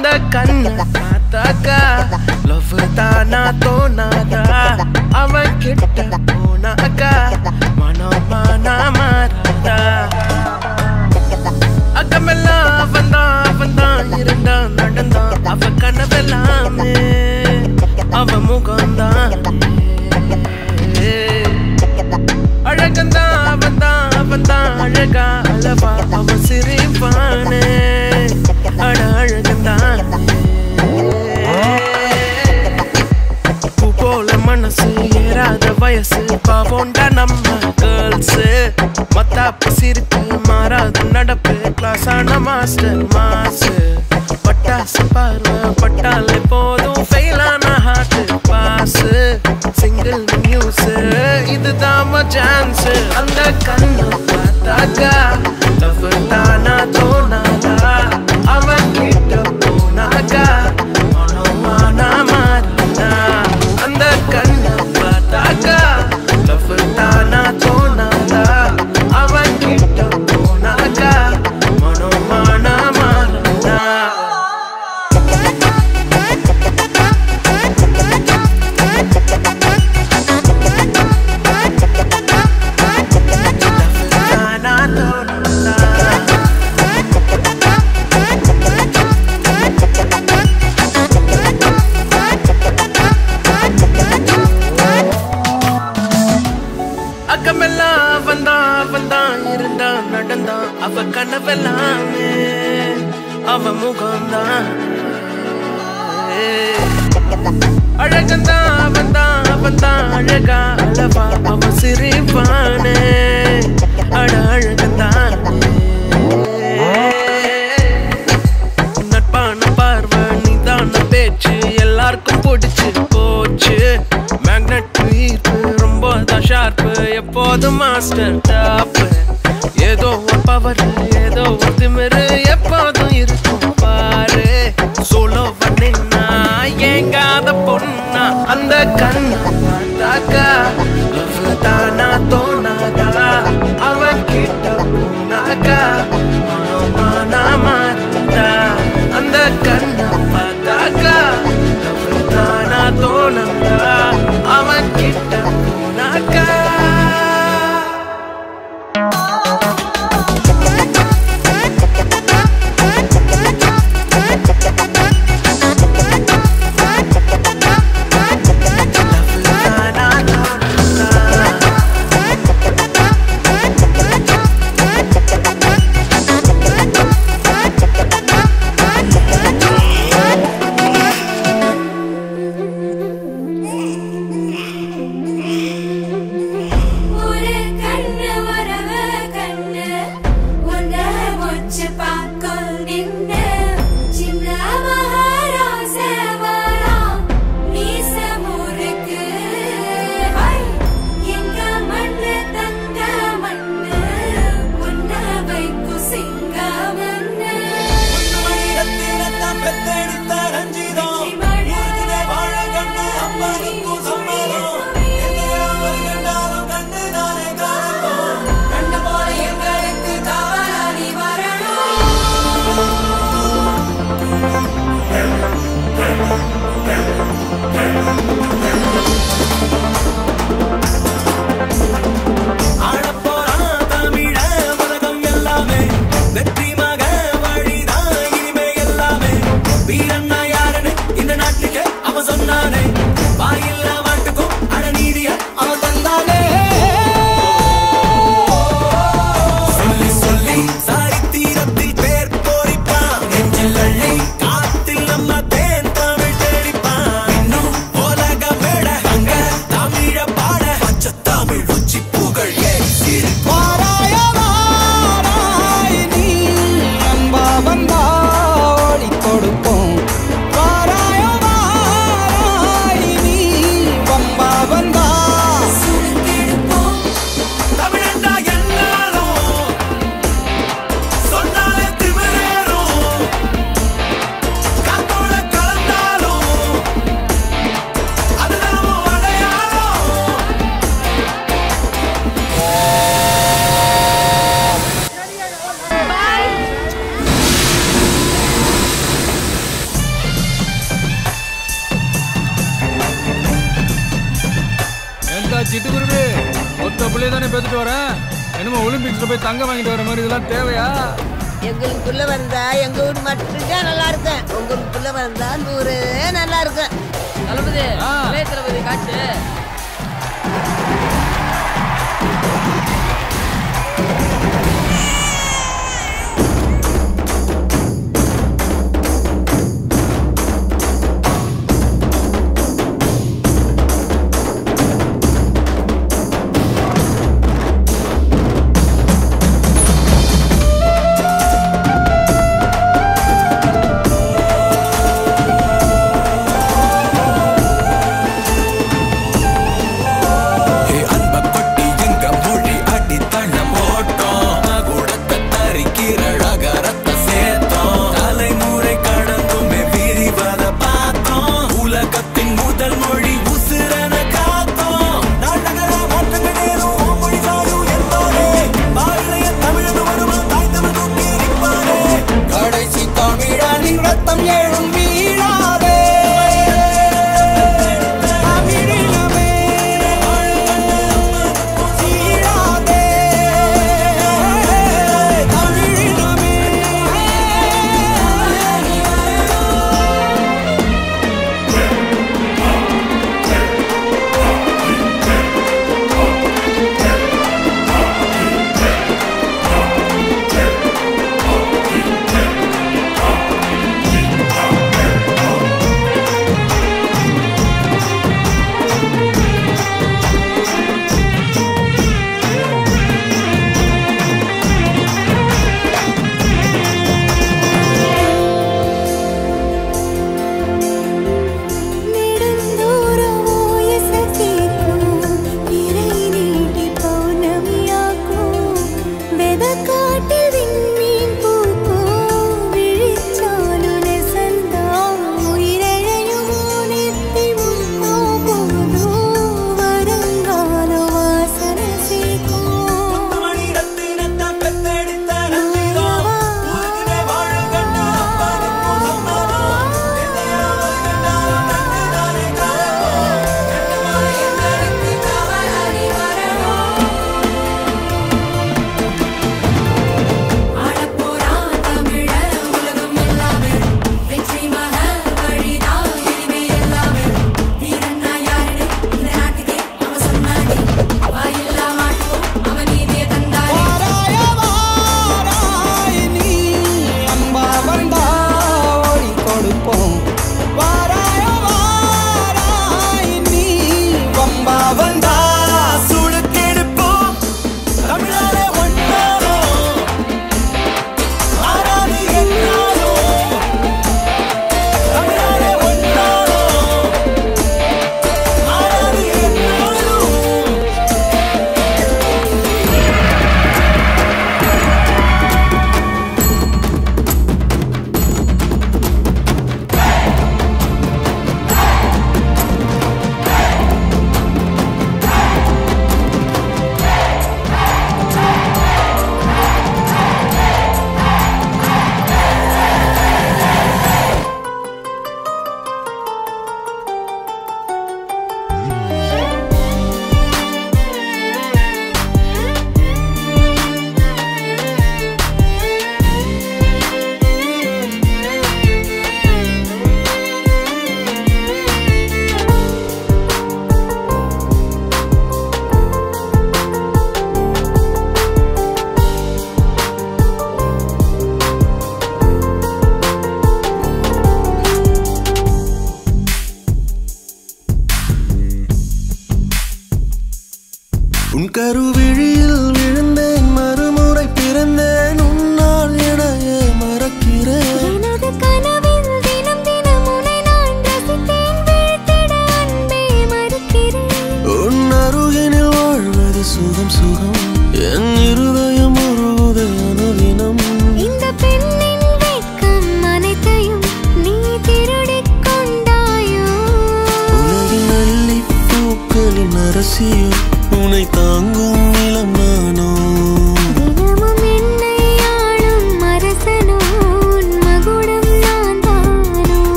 அந்த கண்ணு பார்த்தாக்கா? லவ் தானா தோணாதா? அவன் கிட்ட போனாக்கா மனமானா மாறாதா? அக்கமெல்லாம் அவன் தான் அவன் தான் இருந்தான் நடந்தான். அவ கனவெல்லாமே அவன் முகம்தான். அழகந்தான் அவன் தான் அவன் தான் அழகா அளவா அவன் சிரிப்பானே. மாட்டான் பூகோள மனசு ஏறாத வயசு. பாவோண்டா நம்ம கேர்ள்ஸ் மத்தாப்பு சிரிப்பு மாறாத. நடப்பு கிளாஸ் ஆன மாஸ்டர் மாசு பட்டாசு பார்வை பட்டாலே போதும். ஃபெயிலான ஹார்ட் பாஸ் சிங்கிள் நியூஸ் இதுதான் சான்ஸ் அந்த கண்ணை பார்த்தாக்க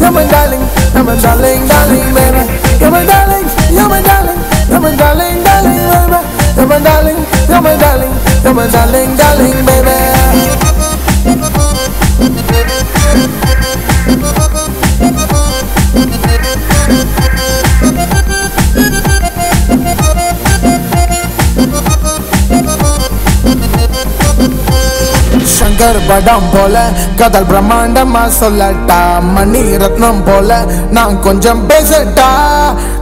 You're my darling, you're my darling, darling, baby. You're my darling, you're my darling, you're my darling, darling, baby. You're my darling, you're my darling, you're my darling, darling, baby. Shankar படம் போல கதல் பிரம்மாண்டமா சொல்லட்டா மணி ரத்னம் போல நான் கொஞ்சம் பேசட்டா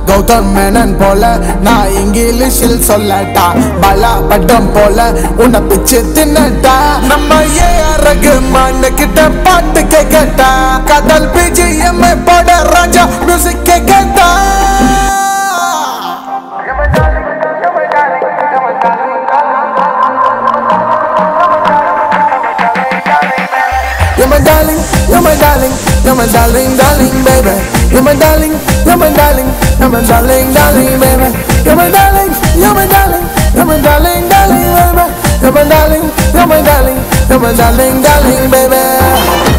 கௌதம் மேனன் போல நான் இங்கிலீஷில் சொல்லட்டா பலா பட்டம் போல உன்னை பிச்சு தின்னட்டா நம்ம ஏ ரகுமான் கிட்ட பாட்டு கேட்கட்டா கதல் பிஜிஎம் போட ராஜா மியூசிக் கேட்கட்டா my darling, you're my darling, you're my darling, darling, baby. You're my darling, you're my darling, you're my darling, darling, baby. You're my darling, you're my darling, you're my darling, darling, baby. You're my darling, you're my darling, you're my darling, darling, baby.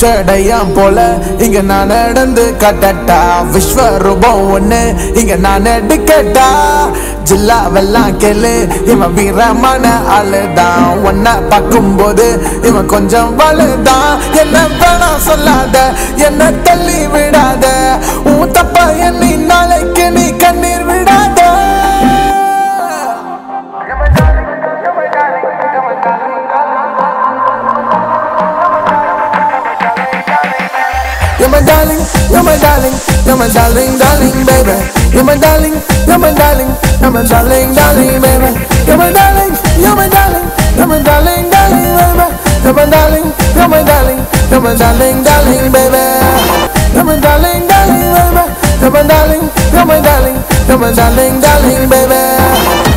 கொச்சடையாம் போல. இங்க நான் நடந்து கட்டட்டா. விஸ்வரூபம் ஒண்ணு. இங்க நான் எடுக்கட்டா. ஜில்லாவெல்லாம் கேளு. இவன் வீரமான ஆளுதான் ஒன்ன பார்க்கும்போது இவன் கொஞ்சம் வலுதான் என்ன வேணாம் சொல்லாத. என்ன தள்ளி விடாத. உன் தப்பா எண்ணி நாளைக்கு நீ கண்ணீர் விடாத. Darling, you're my darling, darling, baby. You're my darling, you're my darling, you're my darling, darling, baby. You're my darling, you're my darling, you're my darling, darling, baby. You're my darling, you're my darling, you're my darling, darling, baby. You're my darling, darling, baby. You're my darling, you're my darling, you're my darling, darling, baby.